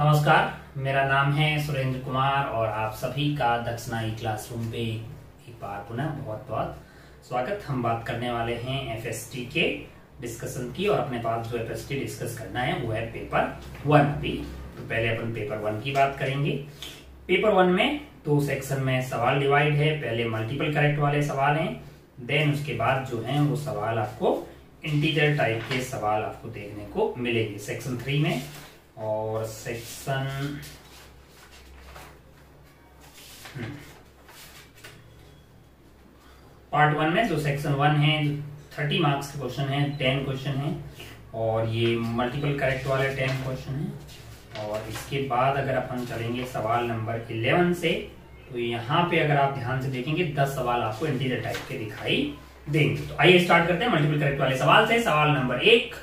नमस्कार, मेरा नाम है सुरेंद्र कुमार और आप सभी का दक्षिणाई क्लासरूम पे एक बार पुनः बहुत बहुत स्वागत। हम बात करने वाले हैं एफएसटी के डिस्कशन की और अपने पास जो एफ़ डिस्कस करना है, वो है पेपर वन अभी तो पहले अपन पेपर वन की बात करेंगे। पेपर वन में दो सेक्शन में सवाल डिवाइड है, पहले मल्टीपल करेक्ट वाले सवाल हैं देन उसके बाद जो है वो सवाल आपको इंटीजर टाइप के सवाल आपको देखने को मिलेंगे। सेक्शन थ्री में और सेक्शन पार्ट वन में जो सेक्शन वन है, थर्टी मार्क्स के क्वेश्चन है, टेन क्वेश्चन है, और ये मल्टीपल करेक्ट वाले टेन क्वेश्चन है, और इसके बाद अगर अपन चलेंगे सवाल नंबर इलेवन से तो यहाँ पे अगर आप ध्यान से देखेंगे, दस सवाल आपको इंटीरियर टाइप के दिखाई देंगे। तो आइए स्टार्ट करते हैं मल्टीपल करेक्ट वाले सवाल से। सवाल नंबर एक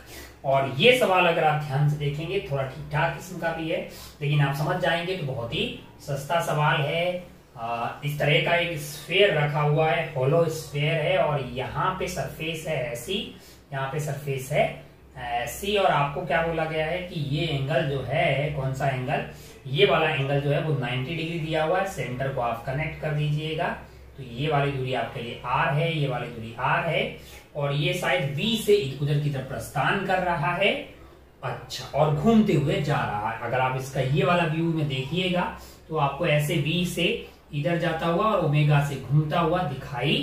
और ये सवाल अगर आप ध्यान से देखेंगे, थोड़ा ठीक ठाक किस्म का भी है, लेकिन आप समझ जाएँगे तो बहुत ही सस्ता सवाल है। इस तरह का एक स्फेयर रखा हुआ है होलो स्फेयर है, और यहाँ पे सरफेस है ऐसी, यहाँ पे सरफेस है ऐसी, और आपको क्या बोला गया है कि ये एंगल जो है, कौन सा एंगल ये वाला एंगल जो है, वो 90 डिग्री दिया हुआ है सेंटर को आप कनेक्ट कर दीजिएगा। तो ये वाली दूरी आपके लिए आर है, ये वाली दूरी आर है। और ये शायद बी से उधर की तरफ़ प्रस्थान कर रहा है। अच्छा और घूमते हुए जा रहा है। अगर आप इसका ये वाला व्यू में देखिएगा तो आपको ऐसे बी से इधर जाता हुआ और ओमेगा से घूमता हुआ दिखाई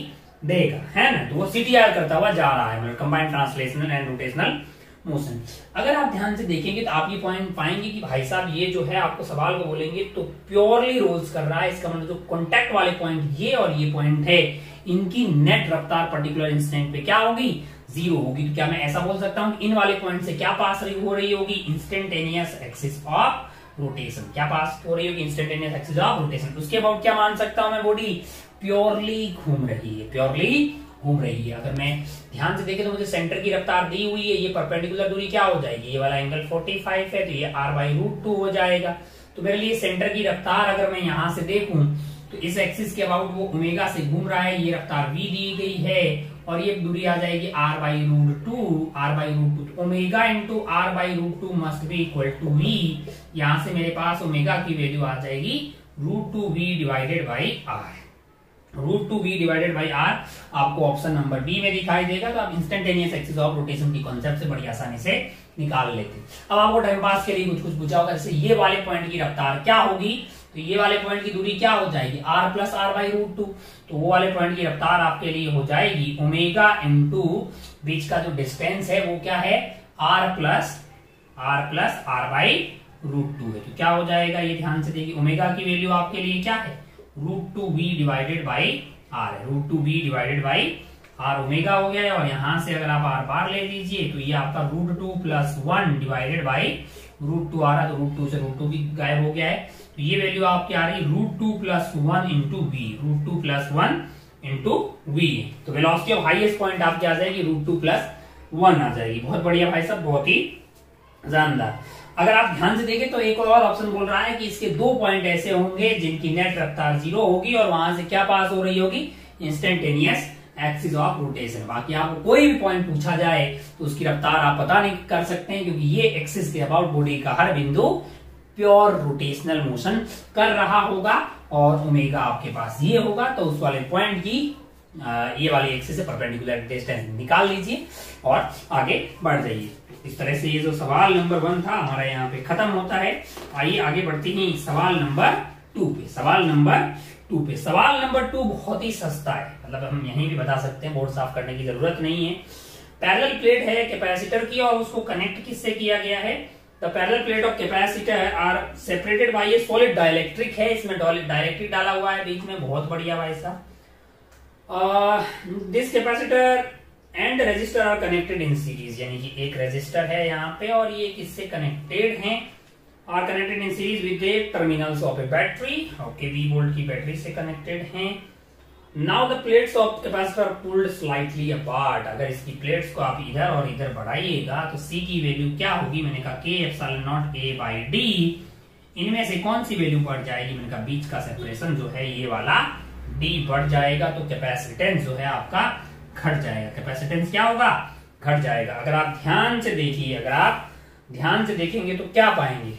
देगा। है ना? तो वो सीटीआर करता हुआ जा रहा है। मतलब combined translational and rotational motion अगर आप ध्यान से देखेंगे तो आप ये पॉइंट पाएँगे कि भाई साहब, ये जो है आपको सवाल को बोलेंगे तो प्योरली रोल्स कर रहा है। इसका मतलब जो कॉन्टेक्ट वाले पॉइंट ये और ये पॉइंट है। इनकी नेट रफ्तार पर्टिकुलर इंस्टेंट पे क्या होगी? ज़ीरो होगी। तो क्या मैं ऐसा बोल सकता हूँ इन वाले पॉइंट से क्या पास रही, हो रही होगी? इंस्टेंटेनियस एक्सिस ऑफ़ रोटेशन क्या पास हो रही होगी? इंस्टेंटेनियस एक्सिस ऑफ़ रोटेशन उसके अबाउट क्या मान सकता हूँ मैं बॉडी प्योरली घूम रही है। प्योरली घूम रही है। अगर मैं ध्यान से देखे तो मुझे सेंटर की रफ्तार दी हुई है, ये परपेंडिकुलर दूरी क्या हो जाएगी? ये वाला एंगल 45 है तो ये आर बाई रूट टू हो जाएगा। तो मेरे लिए सेंटर की रफ्तार अगर मैं यहाँ से देखूँ तो इस एक्सिस के अबाउट वो ओमेगा से घूम रहा है, ये रफ्तार वी दी गई है, और ये दूरी आ जाएगी R by root two R by root two omega into R by root two must be equal to V यहाँ से मेरे पास ओमेगा की वैल्यू आ जाएगी root two V divided by R root two V divided by R आपको option number B में दिखाई देगा तो आप इंस्टेंटेनियस एक्सिस ऑफ़ रोटेशन की कॉन्सेप्ट से बड़ी आसानी से निकाल लेते अब आपको टाइम पास के लिए कुछ कुछ पूछा होगा, जैसे ये वाले पॉइंट की रफ्तार क्या होगी? तो ये वाले पॉइंट की दूरी क्या हो जाएगी? R plus R by root two तो वो वाले पॉइंट की रफ्तार आपके लिए हो जाएगी ओमेगा टू बीच का जो डिस्टेंस है, वो क्या है? R plus R plus R by root two है। तो क्या हो जाएगा? ये ध्यान से देखिए ओमेगा की वैल्यू आपके लिए क्या है? Root two B divided by R है। Root two B divided by R omega हो गया है और यहाँ से अगर आप आर बार ले लीजिए तो ये आपका root two plus one divided by root two आ रहा है तो रूट टू से रूट टू भी गायब हो गया है। तो ये वैल्यू आपकी आ रही है root two plus one into V root two plus one into V तो वेलोसिटी ऑफ़ हाईएस्ट पॉइंट आपकी आ जाएगी, रूट टू प्लस वन आ जाएगी। बहुत बढ़िया भाई साहब, बहुत ही जानदार। अगर आप ध्यान से देखें तो एक और ऑप्शन बोल रहा है कि इसके दो पॉइंट ऐसे होंगे जिनकी नेट रफ्तार ज़ीरो होगी और वहाँ से क्या पास हो रही होगी? इंस्टेंटेनियस एक्सिस ऑफ़ रोटेशन बाकी आपको कोई भी पॉइंट पूछा जाए तो उसकी रफ्तार आप पता नहीं कर सकते हैं, क्योंकि ये एक्सिस के अबाउट बॉडी का हर बिंदु प्योर रोटेशनल मोशन कर रहा होगा और ओमेगा आपके पास ये होगा तो उस वाले पॉइंट की ये वाली एक्सिस से परपेंडिकुलर डिस्टेंस निकाल लीजिए और आगे बढ़ जाइए। इस तरह से ये जो सवाल नंबर वन था हमारा यहाँ पे खत्म होता है। आइए आगे बढ़ते हैं सवाल नंबर टू पे। सवाल नंबर टू पे। सवाल नंबर टू बहुत ही सस्ता है। मतलब हम यहीं भी बता सकते हैं, बोर्ड साफ़ करने की ज़रूरत नहीं है। पैरल प्लेट है, कैपेसिटर की और उसको कनेक्ट किससे किया गया है? The parallel plate of capacitor are separated by a solid dielectric है। इसमें डायलेक्ट्रिक डाला हुआ है, बीच में बहुत बढ़िया भाई साहब। This capacitor and resistor are connected in series यानी कि एक रजिस्टर है यहाँ पे और ये किससे कनेक्टेड है? Are connected in series with terminals of a battery okay V volt की बैटरी से कनेक्टेड हैं. Now the plates of capacitor pulled slightly apart अगर इसकी प्लेट्स को आप इधर और इधर बढ़ाइएगा तो सी की वैल्यू क्या होगी? मैंने कहा के epsilon naught A by D इनमें से कौन सी वैल्यू बढ़ जाएगी? मैंने कहा बीच का सेपरेशन जो है ये वाला डी बढ़ जाएगा तो कैपेसिटेंस जो है आपका घट जाएगा। कैपेसिटेंस क्या होगा? घट जाएगा। अगर आप ध्यान से देखिए, अगर आप ध्यान से देखेंगे तो क्या पाएँगे?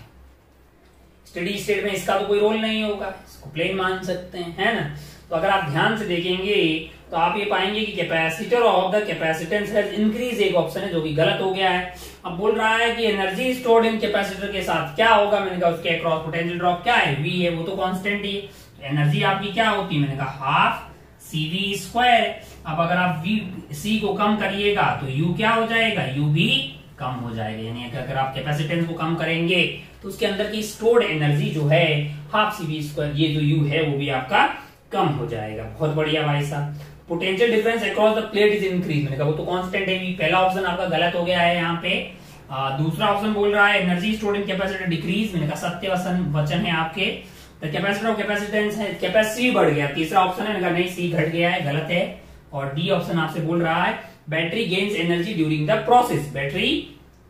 स्टडी स्टेट में इसका तो कोई रोल नहीं होगा। इसको प्लेन मान सकते हैं, है ना? तो अगर आप ध्यान से देखेंगे तो आप ये पाएँगे कि capacitor of the capacitance has increase एक ऑप्शन है जो कि गलत हो गया है। अब बोल रहा है कि एनर्जी स्टोर्ड इन कैपेसिटर के साथ क्या होगा? मैंने कहा उसके अक्रॉस पोटेंशियल ड्रॉप क्या है? वी है, वो तो कांस्टेंट ही है। एनर्जी आपकी क्या होती है? मैंने कहा हाफ़ सी वी स्क्वायर अब अगर आप वी सी को कम करिएगा तो यू क्या हो जाएगा? यू भी कम हो जाएगा। यानी अगर आप कैपेसिटेंस को कम करेंगे तो उसके अंदर की स्टोर्ड एनर्जी जो है हाफ़ सी वी स्क्वायर ये जो यू है वो भी आपका कम हो जाएगा। बहुत बढ़िया भाई साहब। Potential difference across the plate is increase मैंने कहा वो तो कांस्टेंट है पहला ऑप्शन आपका गलत हो गया है यहाँ पे। आ, दूसरा ऑप्शन बोल रहा है energy stored in capacitor decrease मैंने कहा सत्य वचन है आपके। कैपेसिटर ऑफ़ कैपेसिटेंस है कैपेसिटी बढ़ गया। तीसरा ऑप्शन है मैंने नहीं सी घट गया है, गलत है। और डी ऑप्शन आपसे बोल रहा है battery gains energy during the process battery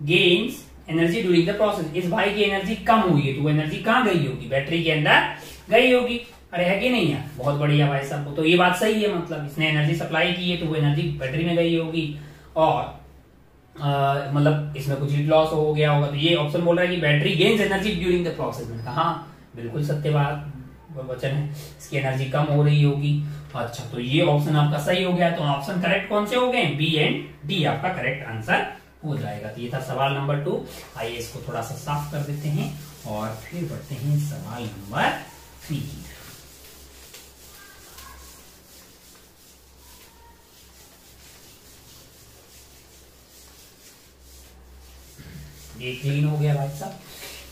gains energy during the process इस भाई की एनर्जी कम हुई है तो वो एनर्जी कहाँ गई होगी? बैटरी के अंदर गई होगी। अरे, है कि नहीं है बहुत बढ़िया भाई साहब। तो ये बात सही है मतलब इसने एनर्जी सप्लाई की है तो वो एनर्जी बैटरी में गई होगी। और मतलब इसमें कुछ लॉस हो गया होगा तो ये ऑप्शन बोल रहा है कि battery gains energy during the process में कहा बिल्कुल सत्य बात वचन है। इसकी एनर्जी कम हो रही होगी। अच्छा तो ये ऑप्शन आपका सही हो गया। तो ऑप्शन करेक्ट कौन से हो गए? बी एंड डी आपका करेक्ट आंसर हो जाएगा। तो ये था सवाल नंबर टू आइए इसको थोड़ा सा साफ़ कर देते हैं और फिर बढ़ते हैं सवाल नंबर थ्री की ये क्लीन हो गया भाई साहब।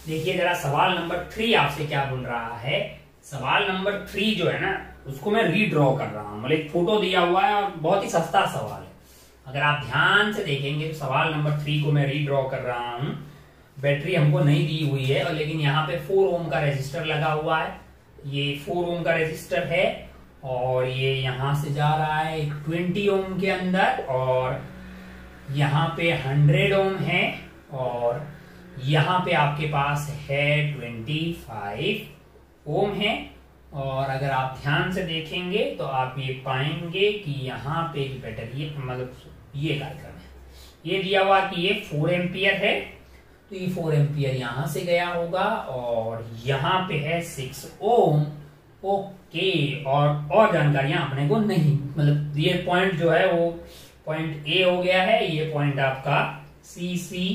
देखिए जरा सवाल नंबर थ्री आपसे क्या बोल रहा है? सवाल नंबर थ्री जो है ना, उसको मैं रीड्रॉ कर रहा हूँ। मतलब फ़ोटो दिया हुआ है और बहुत ही सस्ता सवाल है। अगर आप ध्यान से देखेंगे तो सवाल नंबर थ्री को मैं रीड्रॉ कर रहा हूँ। बैटरी हमको नहीं दी हुई है, और लेकिन यहाँ पे फोर ओम का रजिस्टर लगा हुआ है। ये फोर ओम का रजिस्टर है, और ये यहाँ से जा रहा है ट्वेंटी ओम के अंदर, और यहाँ पे हंड्रेड ओम है, और यहाँ पे आपके पास है ट्वेंटी फाइव ओम है, और अगर आप ध्यान से देखेंगे तो आप ये पाएँगे कि यहाँ पे एक बैटरी मतलब ये कार्यक्रम है। ये दिया हुआ कि ये फोर एम्पियर है तो ये फोर एम्पियर यहाँ से गया होगा, और यहाँ पे है सिक्स ओम। ओके, और और जानकारियाँ अपने को नहीं मतलब ये पॉइंट जो है वो पॉइंट ए हो गया है, ये पॉइंट आपका सी सी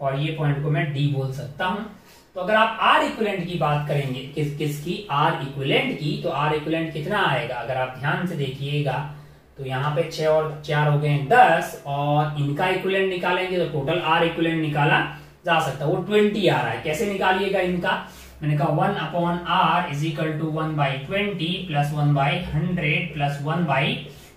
और ये पॉइंट को मैं डी बोल सकता हूँ। तो अगर आप आर इक्वलेंट की बात करेंगे, किस, किसकी? आर इक्वलेंट की तो आर इक्वलेंट कितना आएगा? अगर आप ध्यान से देखिएगा तो यहाँ पे छह और चार हो गए दस, और इनका इक्वलेंट निकालेंगे तो टोटल आर इक्वलेंट निकाला जा सकता है। वो ट्वेंटी आ रहा है। कैसे निकालिएगा इनका? मैंने कहा one upon R is equal to one by twenty plus one by hundred plus one by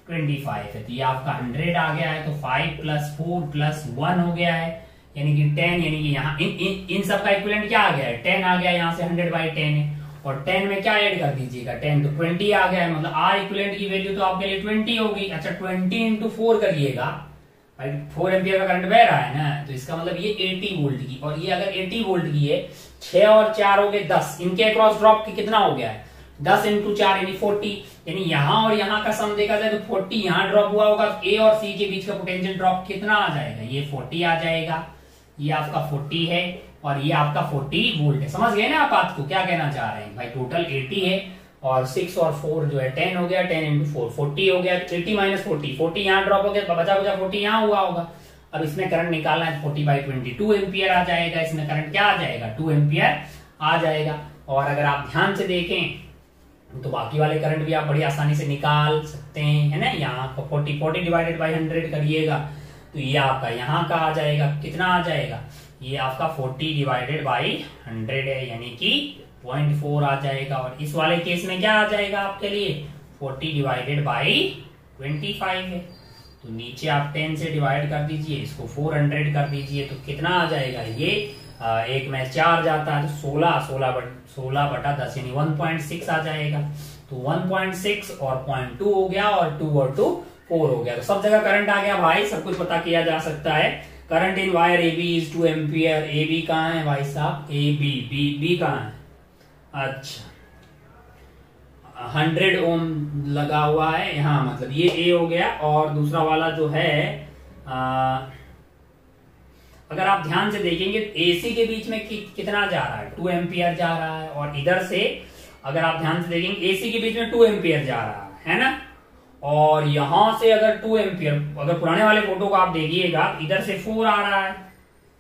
twenty five है। तो ये आपका हंड्रेड आ गया है तो five plus four plus one हो गया है। यानी कि टेन यानी कि यहाँ इन, इन, इन सब का इक्विलेंट क्या आ गया है? टेन आ गया यहाँ से हंड्रेड बाई टेन है। और टेन में क्या ऐड कर दीजिएगा? टेन तो ट्वेंटी आ गया है। मतलब आर इक्विलेंट की वैल्यू तो आपके लिए ट्वेंटी होगी। अच्छा ट्वेंटी इंटू फोर करिएगा। फोर एम्पियर का करंट बह रहा है ना? तो इसका मतलब ये एटी वोल्ट की और ये अगर एटी वोल्ट की है छह और चार हो गए दस। इनके अक्रॉस ड्रॉप की कितना हो गया है? दस इंटू चार यानी फोर्टी यानी यहाँ और यहाँ का सम देखा जाए तो फोर्टी यहाँ ड्रॉप हुआ होगा। ए और सी के बीच का पोटेंशियल ड्रॉप कितना आ जाएगा? ये फोर्टी आ जाएगा। ये आपका 40 है और ये आपका 40 वोल्ट है। समझ गए ना आप बात को? क्या कहना चाह रहे हैं? भाई टोटल 80 है और 6 और 4 जो है 10 हो गया 10 इंटू फोर फोर्टी हो गया 80 माइनस फोर्टी फोर्टी यहाँ ड्रॉप हो गया बचा बचा 40 यहाँ हुआ होगा। अब इसमें करंट निकालना है forty by twenty two ampere आ जाएगा, इसमें करंट क्या आ जाएगा? टू एम्पियर आ जाएगा। और अगर आप ध्यान से देखें तो बाकी वाले करंट भी आप बड़ी आसानी से निकाल सकते हैं, है ना? यहाँ forty forty divided by hundred करिएगा। तो ये आपका यहाँ का आ जाएगा। कितना आ जाएगा? ये आपका 40 डिवाइडेड बाई 100 है यानी कि 0.4 आ जाएगा। और इस वाले केस में क्या आ जाएगा आपके लिए? 40 डिवाइडेड बाई 25 है। तो नीचे आप 10 से डिवाइड कर दीजिए इसको 400 कर दीजिए तो कितना आ जाएगा? ये आ, एक में चार जाता है तो 16 16 बट, 16 बटा दस यानी 1.6 आ जाएगा। तो 1.6 और 0.2 हो गया और 2 और 2 फोर हो गया। तो सब जगह करंट आ गया। भाई सब कुछ पता किया जा सकता है। Current in wire A B is two ampere A B कहा है भाई साहब? ए बी बी बी कहा है? अच्छा। हंड्रेड ओम लगा हुआ है। यहाँ मतलब ये ए हो गया। और दूसरा वाला जो है आ, अगर आप ध्यान से देखेंगे तो एसी के बीच में कि, कितना जा रहा है? टू एम्पियर जा रहा है। और इधर से अगर आप ध्यान से देखेंगे एसी के बीच में टू एम्पियर जा रहा है ना? और यहाँ से अगर टू एम्पियर अगर पुराने वाले फ़ोटो को आप देखिएगा, इधर से फोर आ रहा है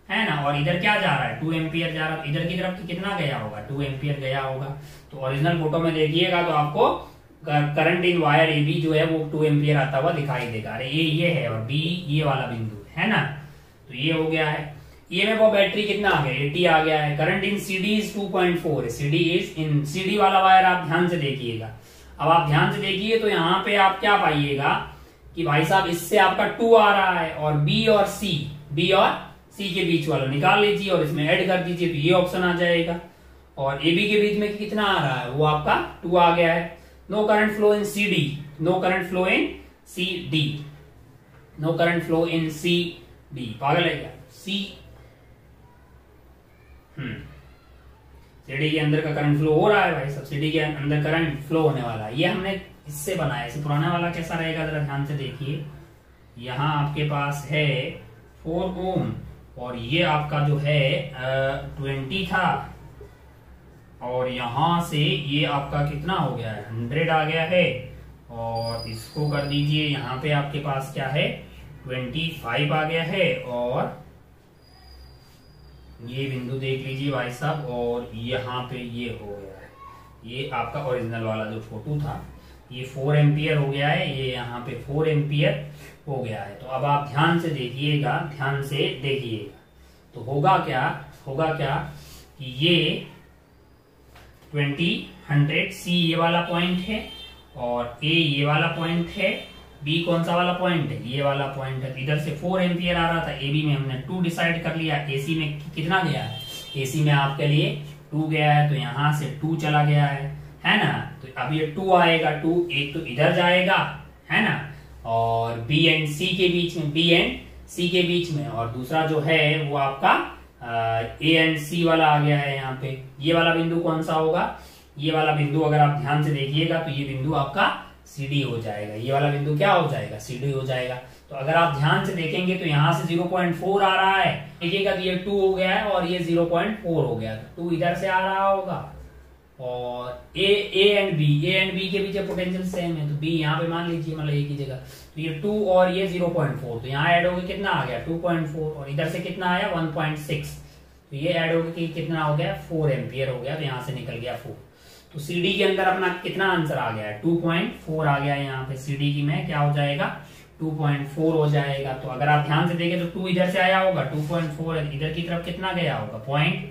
है ना? और इधर क्या जा रहा है? टू एम्पियर जा रहा है। इधर की तरफ़ कितना गया होगा? टू एम्पियर गया होगा। तो ओरिजिनल फ़ोटो में देखिएगा तो आपको current in wire A B जो है वो टू एम्पियर आता हुआ दिखाई देगा। अरे ये ये है और बी ये वाला बिंदु, है ना? तो ये हो गया है। ये में वो बैटरी कितना आ गया? एटी आ गया है। Current in C D is two point four C D is in C D वाला वायर आप ध्यान से देखिएगा। अब आप ध्यान से देखिए तो यहाँ पे आप क्या पाइएगा कि भाई साहब, इससे आपका टू आ रहा है और बी और सी बी और सी के बीच वाला निकाल लीजिए और इसमें ऐड कर दीजिए तो ये ऑप्शन आ जाएगा। और ए बी के बीच में कितना आ रहा है? वो आपका टू आ गया है। No current flow in C D no current flow in C D no current flow in C D पागल है क्या? सी हम्म सीडी के अंदर का करंट फ्लो हो रहा है भाई सब। सीडी के अंदर करंट फ्लो होने वाला है। ये हमने इससे बनाया, इसे पुराना वाला कैसा रहेगा जरा ध्यान से देखिए। यहाँ आपके पास है फोर ओम और ये आपका जो है ट्वेंटी था। और यहाँ से ये आपका कितना हो गया है? हंड्रेड आ गया है। और इसको कर दीजिए, यहाँ पे आपके पास क्या है? ट्वेंटी फाइव आ गया है। और ये बिंदु देख लीजिए भाई साहब, और यहाँ पे ये हो गया है। ये आपका ओरिजिनल वाला जो फ़ोटो था, ये फोर एम्पियर हो गया है, ये यहाँ पे फोर एम्पियर हो गया है। तो अब आप ध्यान से देखिएगा, ध्यान से देखिएगा। तो होगा क्या होगा क्या कि ये ट्वेंटी हंड्रेड सी ये वाला पॉइंट है, और ए ये वाला पॉइंट है बी कौन सा वाला पॉइंट है ये वाला पॉइंट है इधर से फोर एम्पियर आ रहा था. ए बी में हमने टू डिसाइड कर लिया. एसी में कितना गया? है एसी में आपके लिए टू गया है तो यहाँ से टू चला गया है। है ना? तो अब ये टू आएगा टू एक तो इधर जाएगा। है ना? और बी एंड सी के बीच में बी एंड सी के बीच में। और दूसरा जो है, वो आपका ए एंड सी वाला आ गया है यहाँ पे। ये वाला बिंदु कौन सा होगा? ये वाला बिंदु अगर आप ध्यान से देखिएगा तो ये बिंदु आपका सीडी हो जाएगा। ये वाला बिंदु क्या हो जाएगा? सीडी हो जाएगा। तो अगर आप ध्यान से देखेंगे तो यहाँ से 0.4 आ रहा है। देखिएगा तो ये 2 हो गया है और ये 0.4 हो गया। तो 2 इधर से आ रहा होगा। और A A and B A and B के पीछे पोटेंशियल सेम है। तो बी यहाँ पे मान लीजिए मतलब एक ही जगह। तो ये टू और ये ज़ीरो पॉइंट फोर तो यहाँ ऐड होगा कितना आ गया? टू पॉइंट फोर और इधर से कितना आया? वन पॉइंट सिक्स तो ये ऐड होगा कि कितना हो गया? फोर एम्पियर हो गया। तो यहाँ से निकल गया फोर तो सीडी के अंदर अपना कितना आंसर आ गया पॉइंट फोर आ गया यहाँ पे सीडी की में, क्या हो जाएगा? 2.4 हो जाएगा। तो अगर आप ध्यान से देखें तो टू इधर से आया होगा 2.4 इधर की तरफ़ कितना गया होगा? पॉइंट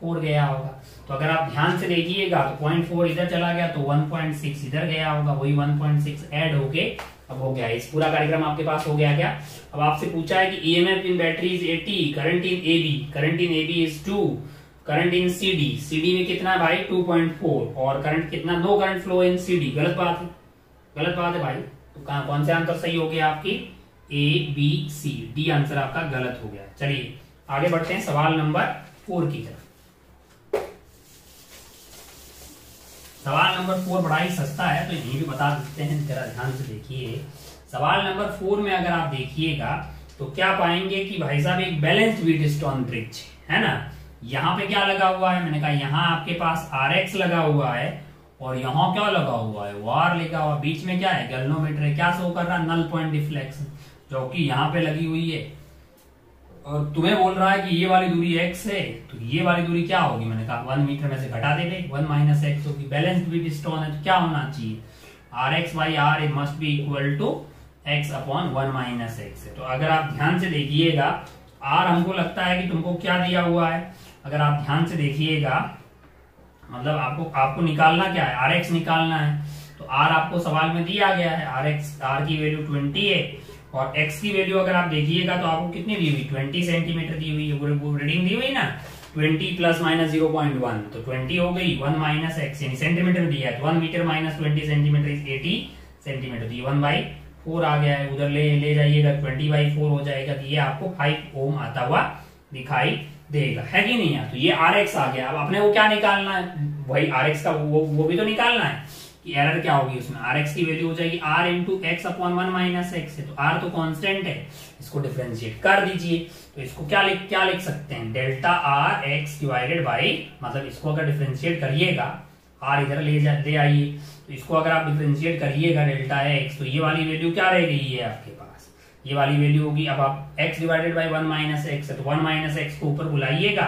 फोर गया होगा। तो अगर आप ध्यान से देखिएगा तो पॉइंट फोर इधर चला गया तो वन पॉइंट सिक्स इधर गया होगा, वही वन पॉइंट सिक्स एड होके अब हो गया। इस पूरा कार्यक्रम आपके पास हो गया क्या? अब आपसे पूछा है कि EMF in battery is eighty current in A B current in A B is two current in CD CD में कितना है भाई? टू पॉइंट फोर और करंट कितना? No current flow in CD गलत बात है। गलत बात है भाई। तो कहा कौन से आंसर सही हो गया आपकी? A B C D answer आपका गलत हो गया। चलिए, आगे बढ़ते हैं सवाल नंबर फोर की तरफ़। सवाल नंबर फोर बड़ा ही सस्ता है तो यही भी बता देते हैं। जरा ध्यान से देखिए। सवाल नंबर फोर में अगर आप देखिएगा तो क्या पाएँगे कि भाई साहब, एक बैलेंस बीट स्टोन ब्रिज है ना? यहाँ पे क्या लगा हुआ है? मैंने कहा, यहाँ आपके पास आर एक्स लगा हुआ है और यहाँ क्या लगा हुआ है? वार लिखा हुआ। बीच में क्या है? गैल्नोमीटर है। क्या शो कर रहा नल पॉइंट डिफ्लेक्शन जो कि यहाँ पे लगी हुई है। और तुम्हें बोल रहा है कि ये वाली दूरी x है तो ये वाली दूरी क्या होगी? मैंने कहा वन मीटर में से घटा दे भाई वन माइनस एक्स होगी। बैलेंस बीट स्टोन है तो क्या होना चाहिए? R x by R A must be equal to x upon one minus x है। तो अगर आप ध्यान से देखिएगा आर हमको लगता है कि तुमको क्या दिया हुआ है? अगर आप ध्यान से देखिएगा मतलब आपको आपको निकालना क्या है? आर एक्स निकालना है। तो आर आपको सवाल में दिया गया है। आर एक्स आर की वैल्यू ट्वेंटी है और x की वैल्यू अगर आप देखिएगा तो आपको कितनी दी हुई? ट्वेंटी सेंटीमीटर दी हुई। है वो रीडिंग दी हुई ना? Twenty plus minus zero point one तो ट्वेंटी हो गई। वन माइनस एक्स यानी सेंटीमीटर दिया है। One metre minus twenty centimetre is eighty centimetre one by four आ गया है। उधर ले ले जाइएगा। ट्वेंटी बाई फोर हो जाएगा। तो ये आपको फाइव ओम आता हुआ दिखाई देगा। है कि नहीं है तो ये आर एक्स आ गया। अब अपने को क्या निकालना है? वही आर एक्स का वो वो भी तो निकालना है कि एरर क्या होगी उसमें। आर एक्स की वैल्यू हो जाएगी R into x upon one minus x है। तो आर तो कांस्टेंट है। इसको डिफ्रेंशिएट कर दीजिए। तो इसको क्या लिख क्या लिख सकते हैं? Delta R x divided by मतलब इसको अगर डिफ्रेंशिएट करिएगा आर इधर ले जा, ले आइए। तो इसको अगर आप डिफ्रेंशिएट करिएगा डेल्टा एक्स तो ये वाली वैल्यू क्या रह गई है आपके? ये वाली वैल्यू होगी। अब आप x divided by one minus x तो वन माइनस एक्स को ऊपर बुलाइएगा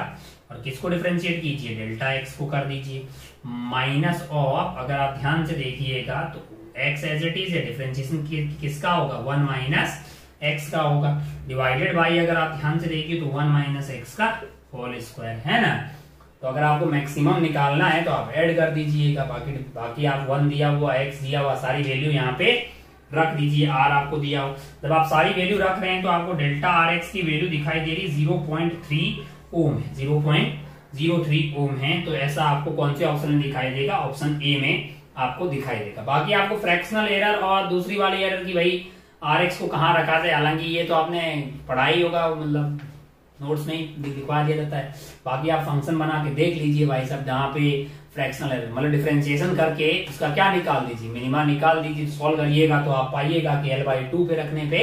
और किसको डिफ्रेंशिएट कीजिए? डेल्टा एक्स को कर दीजिए। माइनस ऑफ़ अगर आप ध्यान से देखिएगा तो x as it is differentiation किसका होगा? वन माइनस एक्स का होगा। डिवाइडेड बाई अगर आप ध्यान से देखिए तो वन माइनस एक्स का होल स्क्वायर है ना? तो अगर आपको मैक्सिमम निकालना है तो आप ऐड कर दीजिएगा। बाकी बाकी आप वन दिया हुआ एक्स दिया हुआ, सारी वैल्यू यहाँ पे रख दीजिए आर आपको दिया हो। जब आप सारी वैल्यू रख रहे हैं तो आपको डेल्टा आर एक्स की वैल्यू दिखाई दे रही ज़ीरो पॉइंट थ्री ओम है zero point zero three ohm है। तो ऐसा आपको कौन से ऑप्शन में दिखाई देगा? ऑप्शन ए में आपको दिखाई देगा। बाकी आपको फ्रैक्शनल एरर और दूसरी वाली एरर की भाई आर एक्स को कहाँ रखा था हालाँकि ये तो आपने पढ़ाई होगा मतलब नोट्स में दिखवा दिया जाता है। बाकी आप फ़ंक्शन बना के देख लीजिए भाई साहब, जहाँ पे फ्रैक्शनल एरर मतलब डिफ्रेंशिएशन करके उसका क्या निकाल दीजिए? मिनिमा निकाल दीजिए सॉल्व करिएगा तो आप पाइएगा कि एल बाई टू पे रखने पे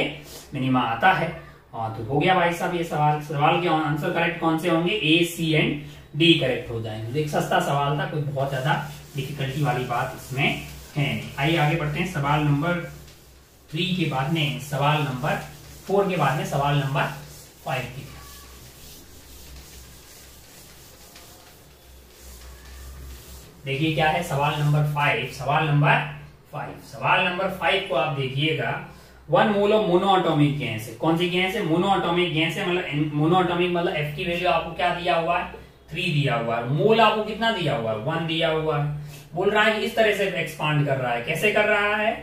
मिनिमा आता है। हाँ तो हो गया भाई साहब ये सवाल। सवाल के आंसर करेक्ट कौन से होंगे? A C and D correct हो जाएँगे। तो एक सस्ता सवाल था, कोई बहुत ज़्यादा डिफिकल्टी वाली बात इसमें है आइए आगे बढ़ते हैं। सवाल नंबर थ्री के बाद में, सवाल नंबर फोर के बाद में, सवाल नंबर फाइव की देखिए क्या है? सवाल नंबर फाइव सवाल नंबर फाइव सवाल नंबर फाइव को आप देखिएगा। One mole of monoatomic gas है। कौन सी गैस है? मोनोऑटोमिक गैस है मतलब मोनोऑटोमिक मतलब एफ़ की वैल्यू आपको क्या दिया हुआ है? थ्री दिया हुआ है। मोल आपको कितना दिया हुआ है? वन दिया हुआ है। बोल रहा है कि इस तरह से एक्सपांड कर रहा है। कैसे कर रहा है?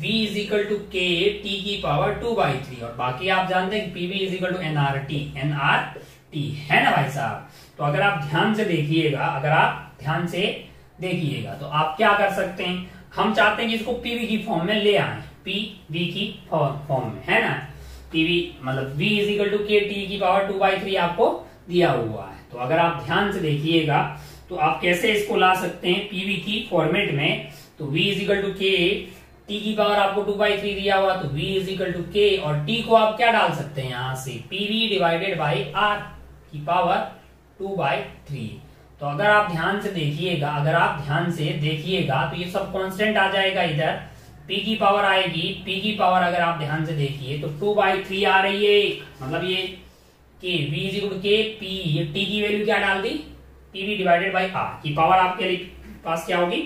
V is equal to K T की पावर टू बाई थ्री और बाकी आप जानते हैं PV is equal to N R T N R T है ना भाई साहब? तो अगर आप ध्यान से देखिएगा, अगर आप ध्यान से देखिएगा। तो आप क्या कर सकते हैं? हम चाहते हैं कि इसको पीवी की फॉर्म में ले आए। पी वी की फॉर्म में, है ना? पीवी मतलब v is equal to K T की पावर टू बाई थ्री आपको दिया हुआ है। तो अगर आप ध्यान से देखिएगा तो आप कैसे इसको ला सकते हैं? पीवी की फॉर्मेट में तो v is equal to K T की पावर आपको टू बाई थ्री दिया हुआ तो v इज़ इक्वल टू के और t को आप क्या डाल सकते हैं? यहाँ से पीवी डिवाइडेड बाई आर की पावर टू बाई थ्री तो अगर आप ध्यान से देखिएगा, अगर आप ध्यान से देखिएगा तो ये सब कांस्टेंट आ जाएगा इधर। P की पावर आएगी। P की पावर अगर आप ध्यान से देखिए तो टू बाई थ्री आ रही है। मतलब ये के v के पी ये टी की वैल्यू क्या डाल दी? पीवी डिवाइडेड बाई आर की पावर आपके पास क्या होगी?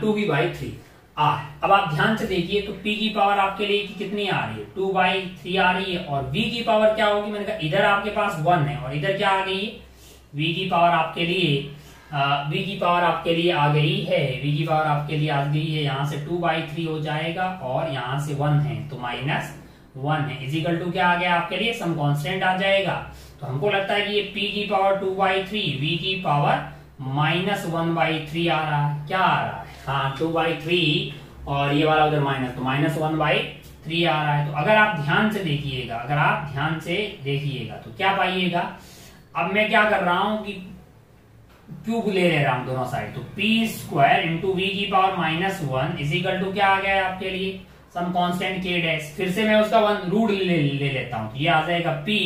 Two V by three R अब आप ध्यान से देखिए तो p की पावर आपके लिए कि कितनी आ रही है? टू बाई थ्री आ रही है। और v की पावर क्या होगी? मैंने कहा इधर आपके पास वन है और इधर क्या आ गई v की पावर आपके लिए v की पावर आपके लिए आ गई है। V की पावर आपके लिए आ गई है। यहाँ से टू बाई थ्री हो जाएगा और यहाँ से वन है। तो माइनस वन है। इजिकल टू क्या आ गया आपके लिए? सम कांस्टेंट आ जाएगा। तो हमको लगता है कि ये p की power two by three V की power minus one by three आ रहा है। क्या आ रहा है? हाँ टू बाई थ्री और ये वाला उधर माइनस तो माइनस वन बाई थ्री आ रहा है। तो अगर आप ध्यान से देखिएगा, अगर आप ध्यान से देखिएगा तो क्या पाइएगा? अब मैं क्या कर रहा हूँ कि क्यूब ले ले रहा हूँ दोनों साइड तो पी स्क्वायर इंटू वी की power minus one is equal to क्या आ गया है आपके लिए? सम कांस्टेंट के डैश फिर से मैं उसका वन रूट ले, ले लेता हूँ तो ये आ जाएगा पी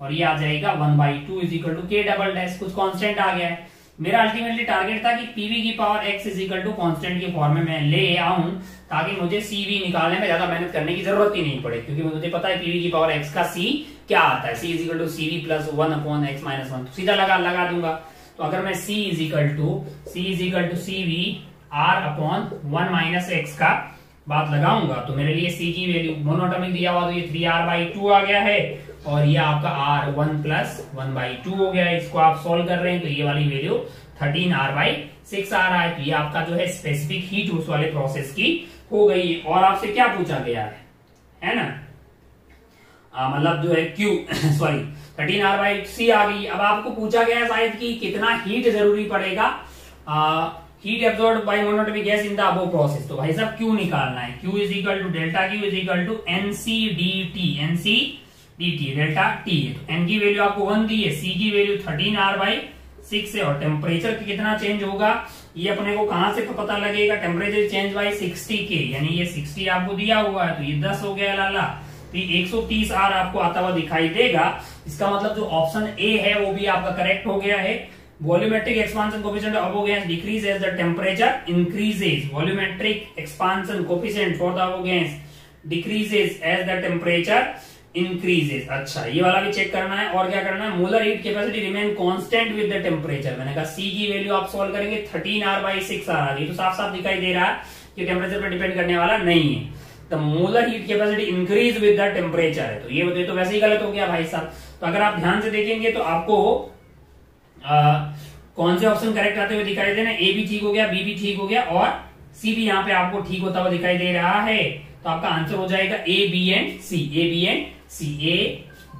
और ये आ जाएगा one by two is equal to K double dash कुछ कॉन्स्टेंट आ गया है। मेरा अल्टीमेटली टारगेट था कि पीवी की power x is equal to constant के फॉर्म में मैं ले आऊँ, ताकि मुझे सीवी निकालने में ज़्यादा मेहनत करने की ज़रूरत ही नहीं पड़े, क्योंकि मुझे पता है पीवी की पावर एक्स का सी क्या आता है। C is equal to CV plus one upon x minus one सीधा लगा लगा दूँगा। तो अगर मैं C is equal to C is equal to C V R upon one minus x का बात लगाऊँगा तो मेरे लिए सी की वैल्यू मोनोटॉमिक दिया हुआ तो ये थ्री आर बाई टू आ गया है। और ये आपका R one plus one by two हो गया इसको आप सोल्व कर रहे हैं तो ये वाली value thirteen R by six आ रहा है तो ये आपका जो है स्पेसिफिक हीट उस वाले प्रोसेस की हो गई। और आपसे क्या पूछा गया है? है ना? मतलब जो है Q sorry thirteen R by C आ गई। अब आपको पूछा गया शायद कि कितना हीट ज़रूरी पड़ेगा? आ, heat absorb by monoatomic gas in the above process तो भाई साहब क्यू निकालना है। Q is equal to delta Q is equal to NC D T NC D delta T तो एन की वैल्यू आपको वन दी है। सी की value thirteen R by six है। और टेम्परेचर कितना चेंज होगा? ये अपने को कहाँ से पता लगेगा? टेम्परेचर चेंज बाई सिक्सटी के यानी ये सिक्सटी आपको दिया हुआ है। तो ये दस हो गया लाला। तो ये 130 आर आपको आता हुआ दिखाई देगा। इसका मतलब जो ऑप्शन ए है, वो भी आपका करेक्ट हो गया है। Volumetric expansion coefficient of gas decrease as the temperature increases. Volumetric expansion coefficient for the gas decreases as the temperature increases अच्छा ये वाला भी चेक करना है और क्या करना है? Molar heat capacity remain constant with the temperature मैंने कहा सी की वैल्यू आप सॉल्व करेंगे thirteen R by six R आ गई तो साफ़ साफ़ दिखाई दे रहा है कि टेम्परेचर पर डिपेंड करने वाला नहीं है। तो molar heat capacity increase with the temperature है। तो ये तो वैसे ही गलत हो गया भाई साहब। तो अगर आप ध्यान से देखेंगे तो आपको आ, कौन से ऑप्शन करेक्ट आते हुए दिखाई दे रहे ए भी ठीक हो गया बी भी ठीक हो गया और सी भी यहाँ पे आपको ठीक होता हुआ दिखाई दे रहा है। तो आपका आंसर हो जाएगा A B and C A B and C A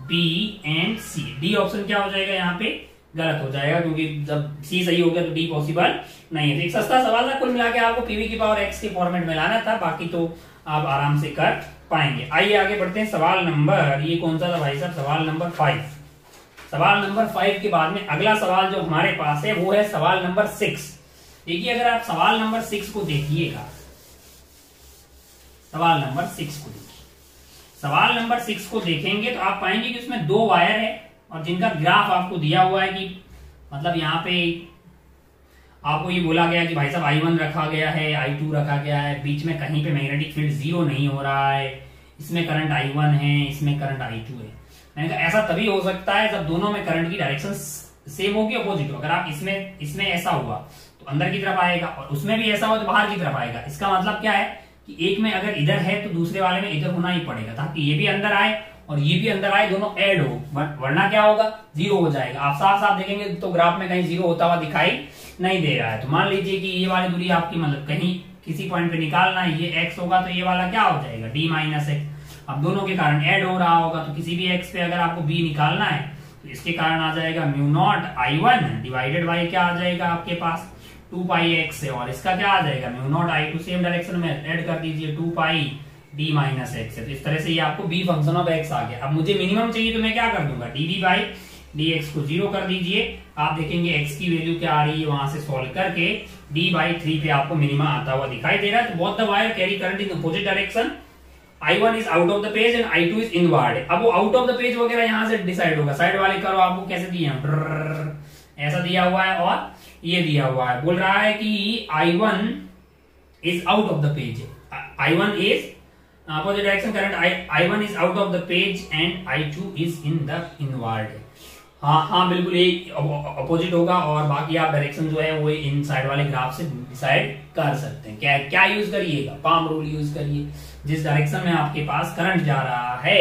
B and C D option क्या हो जाएगा यहाँ पे? गलत हो जाएगा क्योंकि जब सी सही हो गया तो डी पॉसिबल नहीं है। तो एक सस्ता सवाल था, कुल मिला के आपको पीवी की पावर एक्स के फॉर्मेट में लाना था, बाकी तो आप आराम से कर पाएँगे। आइए आगे बढ़ते हैं सवाल नंबर, ये कौन सा था भाई साहब? सवाल नंबर फाइव सवाल नंबर फाइव के बाद में अगला सवाल जो हमारे पास है, वो है सवाल नंबर सिक्स देखिए, अगर आप सवाल नंबर सिक्स को देखिएगा, सवाल नंबर सिक्स को देखिए। सवाल नंबर सिक्स को देखेंगे तो आप पाएँगे कि उसमें दो वायर है और जिनका ग्राफ आपको दिया हुआ है कि मतलब यहाँ पे आपको ये बोला गया कि भाई साहब आई वन रखा गया है आई टू रखा गया है, बीच में कहीं पे मैग्नेटिक फ़ील्ड ज़ीरो नहीं हो रहा है, इसमें करंट आई वन है, इसमें करंट आई टू है। मैंने कहा, ऐसा तभी हो सकता है जब दोनों में करंट की डायरेक्शन सेम होगी अपोजिट हो। अगर आप इसमें इसमें ऐसा हुआ तो अंदर की तरफ़ आएगा और उसमें भी ऐसा हुआ तो बाहर की तरफ़ आएगा। इसका मतलब क्या है? कि एक में अगर इधर है तो दूसरे वाले में इधर होना ही पड़ेगा, ताकि ये भी अंदर आए और ये भी अंदर आए, दोनों ऐड हो। वरना क्या होगा? ज़ीरो हो जाएगा। आप साफ़ साफ़ देखेंगे तो ग्राफ में कहीं ज़ीरो होता हुआ दिखाई नहीं दे रहा है। तो मान लीजिए कि ये वाली दूरी आपकी मतलब कहीं किसी पॉइंट पे निकालना है, ये एक्स होगा तो ये वाला क्या हो जाएगा? डी माइनस एक्स अब दोनों के कारण ऐड हो रहा होगा तो किसी भी एक्स पे अगर आपको बी निकालना है तो इसके कारण आ जाएगा mu naught I one divided by क्या आ जाएगा आपके पास? टू पाई एक्स है और इसका क्या आ जाएगा? Mu naught I two same direction में ऐड कर दीजिए two pi D minus x है। तो इस तरह से ये आपको बी फ़ंक्शन ऑफ़ एक्स आ गया। अब मुझे मिनिमम चाहिए तो मैं क्या कर दूँगा? D D by D x को ज़ीरो कर दीजिए। आप देखेंगे एक्स की वैल्यू क्या आ रही है वहाँ से सॉल्व करके डी बाई थ्री पे आपको मिनिमम आता हुआ दिखाई दे रहा है। तो the wire carry current in opposite direction I one is out of the page and I two is inward अब वो आउट ऑफ़ द पेज वगैरह यहाँ से डिसाइड होगा। साइड वाले करो आपको कैसे दिए ऐसा दिया हुआ है और ये दिया हुआ है। बोल रहा है कि I one is out of the page I one is opposite direction current I one is out of the page and I two is in the inward हाँ हाँ बिल्कुल ये अपोजिट होगा और बाकी आप डायरेक्शन जो है वो इन साइड वाले ग्राफ से डिसाइड कर सकते हैं। क्या क्या यूज़ करिएगा? पाम रूल यूज़ करिए। जिस डायरेक्शन में आपके पास करंट जा रहा है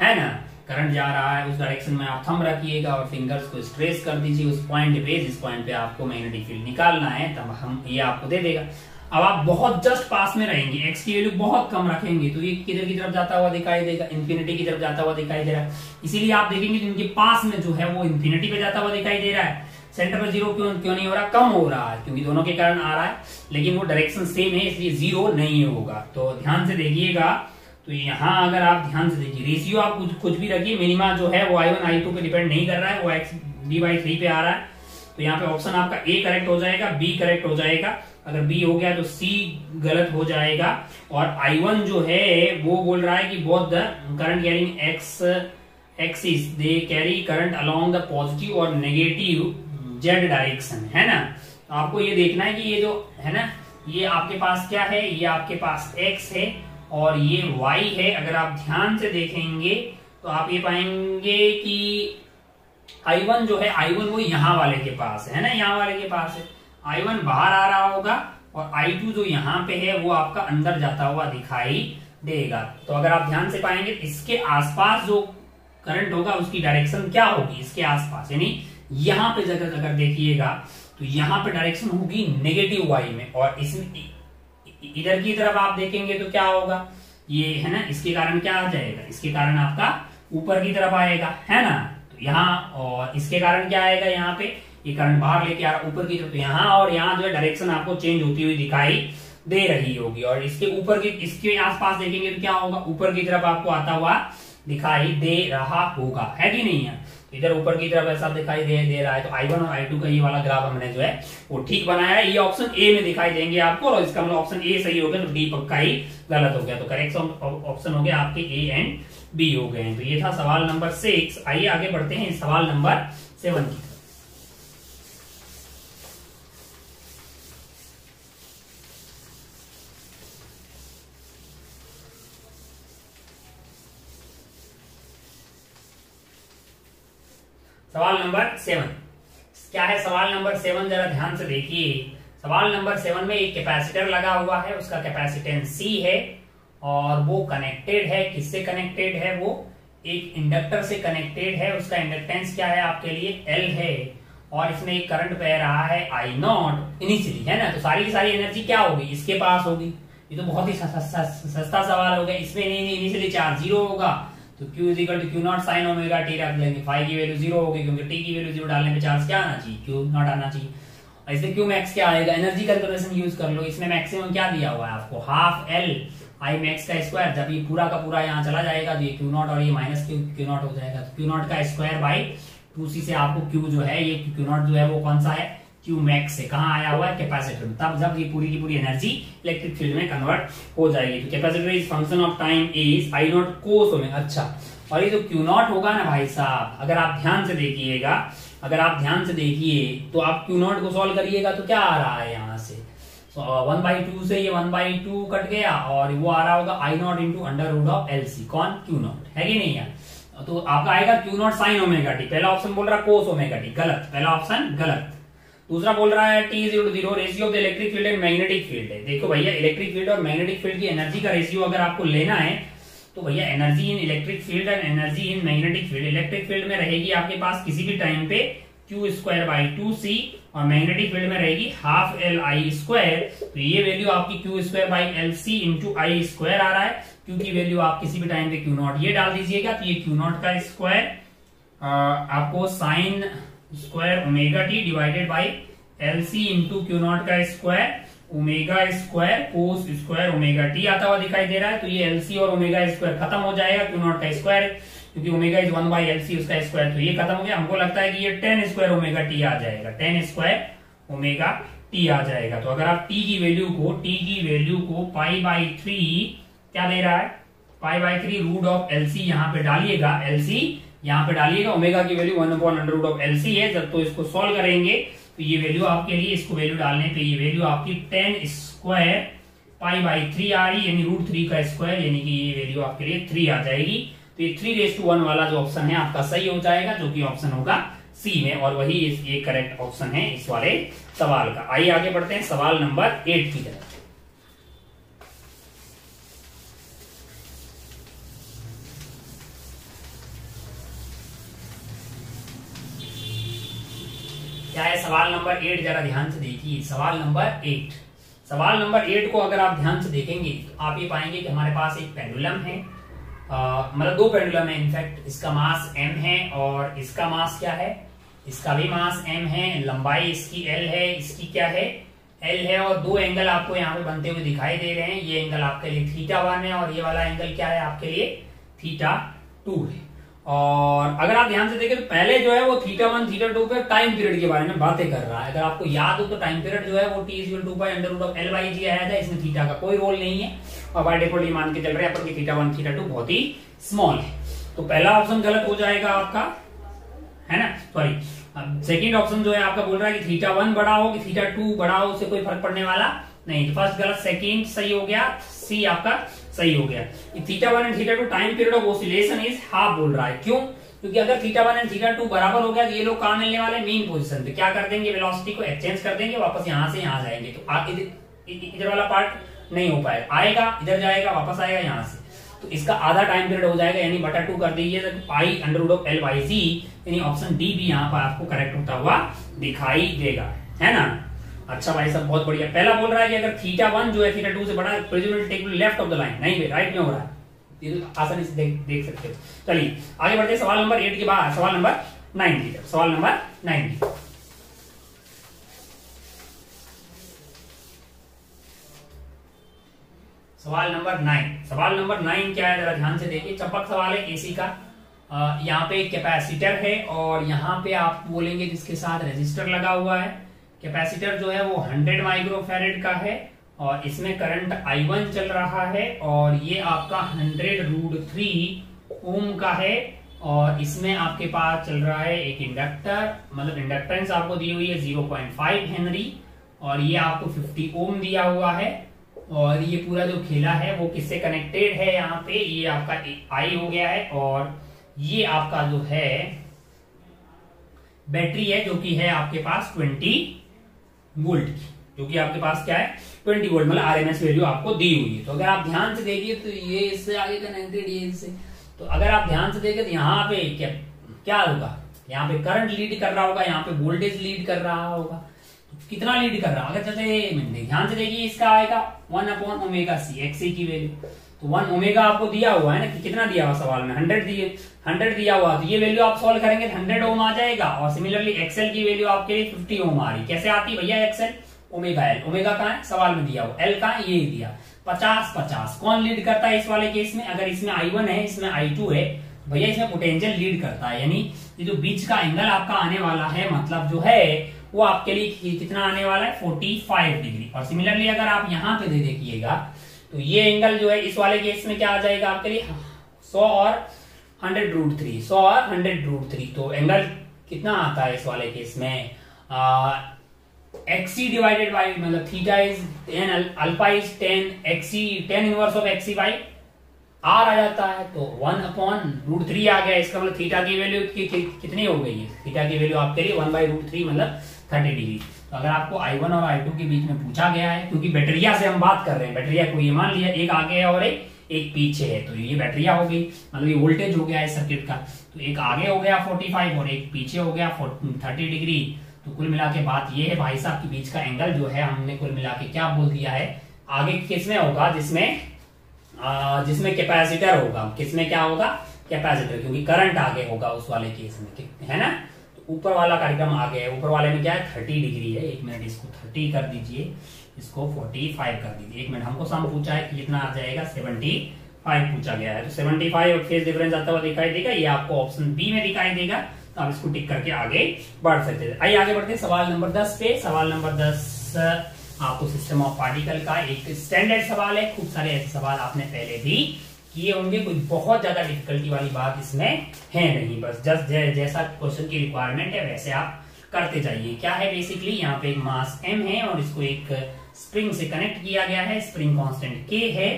है ना? करंट जा रहा है, उस डायरेक्शन में आप थम रखिएगा और फिंगर्स को स्ट्रेस कर दीजिए, उस पॉइंट पे, जिस पॉइंट पे आपको मैग्नेटिक फ़ील्ड निकालना है, तब हम ये आपको दे देगा। अब आप बहुत जस्ट पास में रहेंगे एक्स की वैल्यू बहुत कम रखेंगे तो ये किधर की तरफ़ जाता हुआ दिखाई देगा? इन्फिनिटी की तरफ़ जाता हुआ दिखाई दे रहा है। इसीलिए आप देखेंगे इनके पास में जो है, वो इन्फिनिटी पे जाता हुआ दिखाई दे रहा है। सेंटर पर ज़ीरो क्यों क्यों नहीं हो रहा? कम हो रहा है, क्योंकि दोनों के कारण आ रहा है, लेकिन वो डायरेक्शन सेम है, इसलिए ज़ीरो नहीं होगा। तो ध्यान से देखिएगा तो यहाँ अगर आप ध्यान से देखिए, रेशियो आप कुछ कुछ भी रखिए मिनिमा जो है वो आई वन आई टू पे डिपेंड नहीं कर रहा है, वो एक्स डी बाई थ्री पे आ रहा है। तो यहाँ पे ऑप्शन आपका ए करेक्ट हो जाएगा बी करेक्ट हो जाएगा। अगर बी हो गया तो सी गलत हो जाएगा। और आई वन जो है, वो बोल रहा है कि both the current carrying x axis they carry current along the positive और नेगेटिव जेड डायरेक्शन है ना? तो आपको ये देखना है कि ये जो, है ना? ये आपके पास क्या है? ये आपके पास एक्स है। और ये y है, अगर आप ध्यान से देखेंगे तो आप ये पाएँगे कि I1 जो है I1 वो यहाँ वाले के पास है ना? यहाँ वाले के पास है। I1 बाहर आ रहा होगा और I2 जो यहाँ पे है, वो आपका अंदर जाता हुआ दिखाई देगा। तो अगर आप ध्यान से पाएँगे, इसके आसपास जो करंट होगा, उसकी डायरेक्शन क्या होगी? इसके आसपास, यानी यहाँ पे जगह अगर देखिएगा तो यहाँ पे डायरेक्शन होगी नेगेटिव वाई में और इसमें इधर की तरफ़ आप देखेंगे तो क्या होगा? ये है ना, इसके कारण क्या आ जाएगा? इसके कारण आपका ऊपर की तरफ़ आएगा, है ना? तो यहाँ और इसके कारण क्या आएगा यहाँ पे? ये करंट बाहर लेके आ रहा, ऊपर की तरफ़ तो यहाँ और यहाँ जो है डायरेक्शन आपको चेंज होती हुई दिखाई दे रही होगी। और इसके ऊपर की, इसके आसपास देखेंगे तो क्या होगा? ऊपर की तरफ़ आपको आता हुआ दिखाई दे रहा होगा, है कि नहीं है? इधर ऊपर की तरफ़ ऐसा दिखाई दे दे रहा है तो आई वन और आई टू का ये वाला ग्राफ हमने जो है, वो ठीक बनाया है। ये ऑप्शन ए में दिखाई देंगे आपको, और इसका मतलब ऑप्शन ए सही हो गया तो डी पक्का ही गलत हो गया। तो करेक्ट ऑप्शन हो गया आपके ए एंड बी हो गए तो ये था सवाल नंबर सिक्स आइए आगे बढ़ते हैं सवाल नंबर सेवन की। सवाल नंबर सेवन। क्या है सवाल नंबर सेवन? जरा ध्यान से देखिए। सवाल नंबर सेवन में एक कैपेसिटर लगा हुआ है, उसका कैपेसिटेंस सी है और वो कनेक्टेड है। किससे कनेक्टेड है वो? एक इंडक्टर से कनेक्टेड है। उसका इंडक्टेंस क्या है आपके लिए? एल है। और इसमें एक करंट बह रहा है आई नॉट इनिशियली है ना? तो सारी की सारी एनर्जी क्या होगी? इसके पास होगी। ये तो बहुत ही सस्ता सवाल हो गया। इसमें नहीं इनिशियली चार्ज ज़ीरो होगा। तो Q is equal to Q naught sine omega T रख लेंगे। फाइव की वैल्यू ज़ीरो होगी क्योंकि टी की वैल्यू ज़ीरो डालने पे चार्ज क्या आना चाहिए? क्यू नॉट आना चाहिए। इसमें क्यू मैक्स क्या आएगा? एनर्जी कैलकुलेशन यूज़ कर लो। इसमें मैक्सिमम क्या दिया हुआ है आपको? हाफ़ एल आई मैक्स का स्क्वायर जब ये पूरा का पूरा यहाँ चला जाएगा तो ये क्यू नॉट और ये माइनस क्यू क्यू नॉट हो जाएगा। तो क्यू नॉट का स्क्वायर बाई टू सी से आपको क्यू जो है, ये क्यू नॉट जो है वो कौन सा है? क्यू मैक्स से कहा आया हुआ है? कैपेसिटर में तब जब ये पूरी की पूरी एनर्जी इलेक्ट्रिक फ़ील्ड में कन्वर्ट हो जाएगी। तो capacitor is function of time is I naught cos में अच्छा और ये जो क्यू नॉट होगा ना भाई साहब, अगर आप ध्यान से देखिएगा, अगर आप ध्यान से देखिए तो आप क्यू नॉट को सॉल्व करिएगा तो क्या आ रहा है यहाँ से? वन बाई टू से ये वन बाई टू कट गया, और वो आ रहा होगा I naught into under root of L C कौन? क्यू नॉट है कि नहीं यार? तो आपका आएगा Q naught sine omega T पहला ऑप्शन बोल रहा कोस ओमेगा टी गलत। पहला ऑप्शन गलत। दूसरा बोल रहा है T zero zero ratio of the electric field and magnetic field है। देखो भैया इलेक्ट्रिक फ़ील्ड और मैग्नेटिक फ़ील्ड की एनर्जी का रेशियो अगर आपको लेना है तो भैया energy in electric field and energy in magnetic field electric field में रहेगी आपके पास किसी भी टाइम पे Q square by two C और मैग्नेटिक फ़ील्ड में रहेगी हाफ़ एल आई स्क्वायर तो ये वैल्यू आपकी Q square by L C into I square आ रहा है, क्योंकि वैल्यू आप किसी भी टाइम पे क्यू नॉट ये डाल दीजिएगा तो ये क्यू नॉट का स्क्वायर आपको sine square omega T divided by L C into Q naught का square omega square cos square omega T आता हुआ दिखाई दे रहा है। तो ये एलसी और ओमेगा स्क्वायर खत्म हो जाएगा, क्यू नॉट का स्क्वायर, क्योंकि omega is one by LC, उसका स्क्वायर तो ये खत्म हो गया। हमको लगता है कि ये टेन स्क्वायर ओमेगा टी आ जाएगा, टेन स्क्वायर ओमेगा टी आ जाएगा। तो अगर आप टी की वैल्यू को, टी की वैल्यू को पाई बाई थ्री, क्या दे रहा है? Pi by three root of LC यहाँ पे डालिएगा, एलसी यहाँ पे डालिएगा ओमेगा की value one upon under root of LC है, जब तो इसको सॉल्व करेंगे तो ये वैल्यू आपके लिए, इसको वैल्यू डालने पे ये वैल्यू आपकी tan square pi by three आ रही, यानी रूट थ्री का स्क्वायर यानी कि ये वैल्यू आपके लिए थ्री आ जाएगी। तो ये थ्री रेस टू वन वाला जो ऑप्शन है, आपका सही हो जाएगा, जो कि ऑप्शन होगा सी में, और वही ये करेक्ट ऑप्शन है इस वाले सवाल का। आइए आगे बढ़ते हैं, सवाल नंबर एट की तरफ़। सवाल नंबर एट जरा ध्यान से देखिए। सवाल नंबर एट सवाल नंबर एट को अगर आप ध्यान से देखेंगे तो आप ये पाएँगे कि हमारे पास एक पेंडुलम है। मतलब दो पेंडुलम है इनफैक्ट इसका मास एम है और इसका मास क्या है? इसका भी मास एम है, लंबाई इसकी एल है, इसकी क्या है? एल है और दो एंगल आपको यहाँ पे बनते हुए दिखाई दे रहे हैं। ये एंगल आपके लिए थीटा वन है और ये वाला एंगल क्या है? आपके लिए थीटा टू है। और अगर आप ध्यान से देखें तो पहले जो है वो थीटा वन थीटा टू पे टाइम पीरियड के बारे में बातें कर रहा है। अगर आपको याद हो तो टाइम पीरियड जो है वो T is two by under L by G आया था, इसमें थीटा का कोई रोल नहीं है। और बाय डिफ़ॉल्ट ये मान के चल रहे हैं, अपन थीटा वन थीटा टू बहुत ही स्मॉल है। तो पहला ऑप्शन गलत हो जाएगा आपका, है ना? सॉरी सेकेंड ऑप्शन जो है आपका बोल रहा है कि थीटा वन बड़ा हो कि थीटा टू बड़ा हो उससे कोई फ़र्क पड़ने वाला नहीं। तो फ़र्स्ट गलत सेकेंड सही हो गया सी आपका सही हो गया। Theta one and theta two time period of oscillation is half बोल रहा है। क्यों? क्योंकि अगर theta one and theta two बराबर हो गया तो ये लोग कहा मिलने वाले मेन पोजिशन पे। क्या कर देंगे? वेलोसिटी को एक्सचेंज कर देंगे, वापस यहाँ से यहाँ जाएँगे। तो इधर वाला पार्ट नहीं हो पाएगा। आएगा, इधर जाएगा, वापस आएगा यहाँ से। तो इसका आधा टाइम पीरियड हो जाएगा, यानी बटा टू कर दीजिए pi under root of L Y C यानी ऑप्शन डी भी यहाँ पर आपको करेक्ट होता हुआ दिखाई देगा। है ना? अच्छा भाई साहब बहुत बढ़िया। पहला बोल रहा है कि अगर थीटा वन जो है थीटा टू से बड़ा present take left of the line नहीं भाई राइट में हो रहा। है ये तो आसानी से देख, देख सकते हो। चलिए आगे बढ़ते सवाल नंबर एट के बाद सवाल नंबर नाइन की सवाल नंबर नाइन की सवाल नंबर नाइन सवाल नंबर नाइन क्या है जरा ध्यान से देखिए। चपक सवाल है एसी का। यहाँ पे कैपेसिटर है और यहाँ पे आप बोलेंगे जिसके साथ रेजिस्टर लगा हुआ है। कैपेसिटर जो है वो 100 माइक्रोफेरेड का है और इसमें करंट I1 चल रहा है और ये आपका 100 रूट थ्री ओम का है और इसमें आपके पास चल रहा है एक इंडक्टर मतलब इंडक्टेंस आपको दी हुई है 0.5 हेनरी और ये आपको 50 ओम दिया हुआ है और ये पूरा जो खेला है वो किससे कनेक्टेड है यहाँ पे? ये आपका आई हो गया है और ये आपका जो है बैटरी है जो कि है आपके पास 20 वोल्ट की, जो कि आपके पास क्या है? 20 वोल्ट मतलब आरएमएस वैल्यू आपको दी हुई है। तो अगर आप ध्यान से देखिए तो ये इससे आगे कनेक्टेड ये इससे। तो अगर आप ध्यान से देखें तो यहाँ पे क्या क्या होगा? यहाँ पे करंट लीड कर रहा होगा, यहाँ पे वोल्टेज लीड कर रहा होगा। तो कितना लीड कर रहा? अगर जैसे ध्यान से देखिए, इसका आएगा one upon omega C X C की वैल्यू तो वन ओमेगा आपको दिया हुआ है ना, कि कितना दिया हुआ सवाल में? हंड्रेड दिए। हंड्रेड दिया हुआ तो ये वैल्यू आप सॉल्व करेंगे तो हंड्रेड ओम आ जाएगा। और सिमिलरली एक्सएल की वैल्यू आपके लिए फिफ्टी ओम आ रही कैसे आती भैया एक्सएल ओमेगा एल ओमेगा कहा है? सवाल में दिया हुआ एल कहा ये दिया। पचास पचास। कौन लीड करता है इस वाले केस में? अगर इसमें आई वन है, इसमें आई टू है भैया इसमें पोटेंशियल लीड करता है। यानी ये जो बीच का एंगल आपका आने वाला है मतलब जो है, वो आपके लिए कितना आने वाला है? 45 डिग्री और सिमिलरली अगर आप यहाँ पे दे देखिएगा तो ये एंगल जो है, इस वाले केस में क्या आ जाएगा आपके लिए? सौ और 100 रूट थ्री सौ और 100 रूट थ्री तो एंगल कितना आता है इस वाले केस में? एक्सी डिवाइडेड बाई मतलब theta is tan alpha is tan X C tan inverse of X C by R आ जाता है तो वन अपॉन रूट थ्री आ गया। इसका मतलब थीटा की वैल्यू कि, कि, कितनी हो गई है? थीटा की वैल्यू आपके लिए वन बाई रूट थ्री मतलब थर्टी डिग्री तो अगर आपको आई वन और आई टू के बीच में पूछा गया है क्योंकि बैटरिया से हम बात कर रहे हैं बैटरिया को ये मान लिया एक आगे है और एक एक पीछे है तो ये बैटरिया हो गई। मतलब ये वोल्टेज हो गया है सर्किट का। तो एक आगे हो गया 45 और एक पीछे हो गया 30 डिग्री तो कुल मिला के बात ये है भाई साहब के बीच का एंगल जो है, हमने कुल मिला के क्या बोल दिया है? आगे किसमें होगा? जिसमें जिसमें कैपेसिटर होगा। किसमें क्या होगा? कैपेसिटर क्योंकि करंट आगे होगा उस वाले केस में है ना? तो ऊपर वाला कार्यक्रम आगे है। ऊपर वाले में क्या है? थर्टी डिग्री है। एक मिनट इसको थर्टी कर दीजिए। इसको फोर्टी फाइव कर दीजिए। एक मिनट हमको सम पूछा है कितना आ जाएगा? सेवेंटी फाइव पूछा गया है। तो सेवेंटी फाइव फ़ेज़ डिफरेंस आता हुआ दिखाई देगा। ये आपको ऑप्शन बी में दिखाई देगा। तो आप इसको टिक करके आगे बढ़ सकते हैं। आइए आगे बढ़ते हैं। सवाल नंबर दस पे। सवाल नंबर दस आपको सिस्टम ऑफ़ पार्टिकल का एक स्टैंडर्ड सवाल है। खूब सारे ऐसे सवाल आपने पहले भी किए होंगे। कोई बहुत ज़्यादा डिफिकल्टी वाली बात इसमें है नहीं। बस जस्ट जै, जैसा क्वेश्चन की रिक्वायरमेंट है वैसे आप करते जाइए। क्या है बेसिकली यहाँ पे एक मास एम है और इसको एक स्प्रिंग से कनेक्ट किया गया है, स्प्रिंग कांस्टेंट के है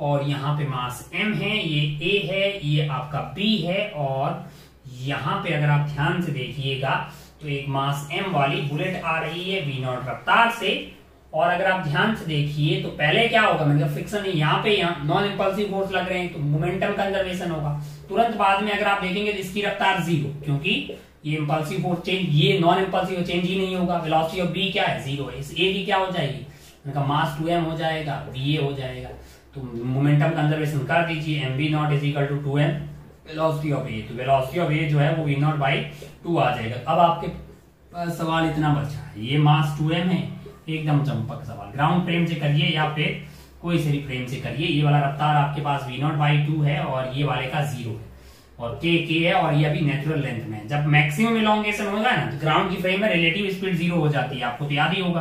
और यहाँ पे मास एम है, ये ए है, ये आपका बी है और यहाँ पे अगर आप ध्यान से देखिएगा तो एक मास एम वाली बुलेट आ रही है वी नॉट रफ्तार से। और अगर आप ध्यान से देखिए तो पहले क्या होगा मतलब फिक्सन यहाँ पे यहाँ नॉन इम्पल्सिव फोर्स लग रहे हैं तो मोमेंटम कंजर्वेशन होगा। तुरंत बाद में अगर आप देखेंगे तो इसकी रफ्तार ज़ीरो क्योंकि ये इम्पल्सिव फोर्स चेंज ये नॉन इम्पल्सिव चेंज ही नहीं होगा। वेलोसिटी ऑफ़ बी क्या है? ज़ीरो है। इस ए की क्या हो जाएगी? उनका मास टू एम हो जाएगा बी ए हो जाएगा। तो मोमेंटम कंजर्वेशन कर दीजिए M B naught is equal to two M velocity of A तो वेलोसिटी ऑफ़ ए जो है, वो वी नॉट बाई टू आ जाएगा। अब आपके सवाल इतना बचा है। ये मास टू एम है, एकदम चंपक सवाल। ग्राउंड फ्रेम से करिए या फिर कोई से फ्रेम से करिए। ये वाला रफ्तार आपके पास वी नॉट बाई टू है और ये वाले का ज़ीरो है। और के के है और ये अभी नेचुरल लेंथ में है। जब मैक्सिमम इलांगेशन होगा ना तो ग्राउंड की फ्रेम में रिलेटिव स्पीड ज़ीरो हो जाती है। आपको तो याद ही होगा।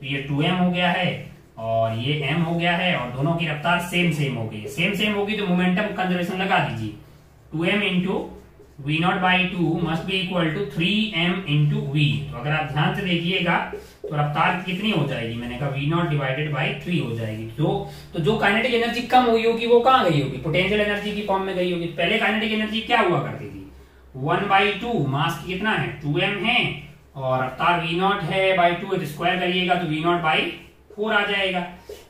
तो ये टू एम हो गया है और ये एम हो गया है और दोनों की रफ्तार सेम सेम हो गई सेम सेम होगी तो मोमेंटम कंजर्वेशन लगा दीजिए। Two M into V naught by two must be equal to three M into V तो अगर आप ध्यान से देखिएगा तो रफ्तार कितनी हो जाएगी? मैंने कहा V naught divided by three हो जाएगी। जो तो जो काइनेटिक एनर्जी कम हुई होगी, वो कहाँ गई होगी? पोटेंशियल एनर्जी की फॉर्म में गई होगी। पहले काइनेटिक एनर्जी क्या हुआ करती थी? वन बाई टू मास कितना है? टू एम है। और रफ्तार वी नॉट है बाई टू स्क्वायर करिएगा तो वी नॉट बाई फोर आ जाएगा।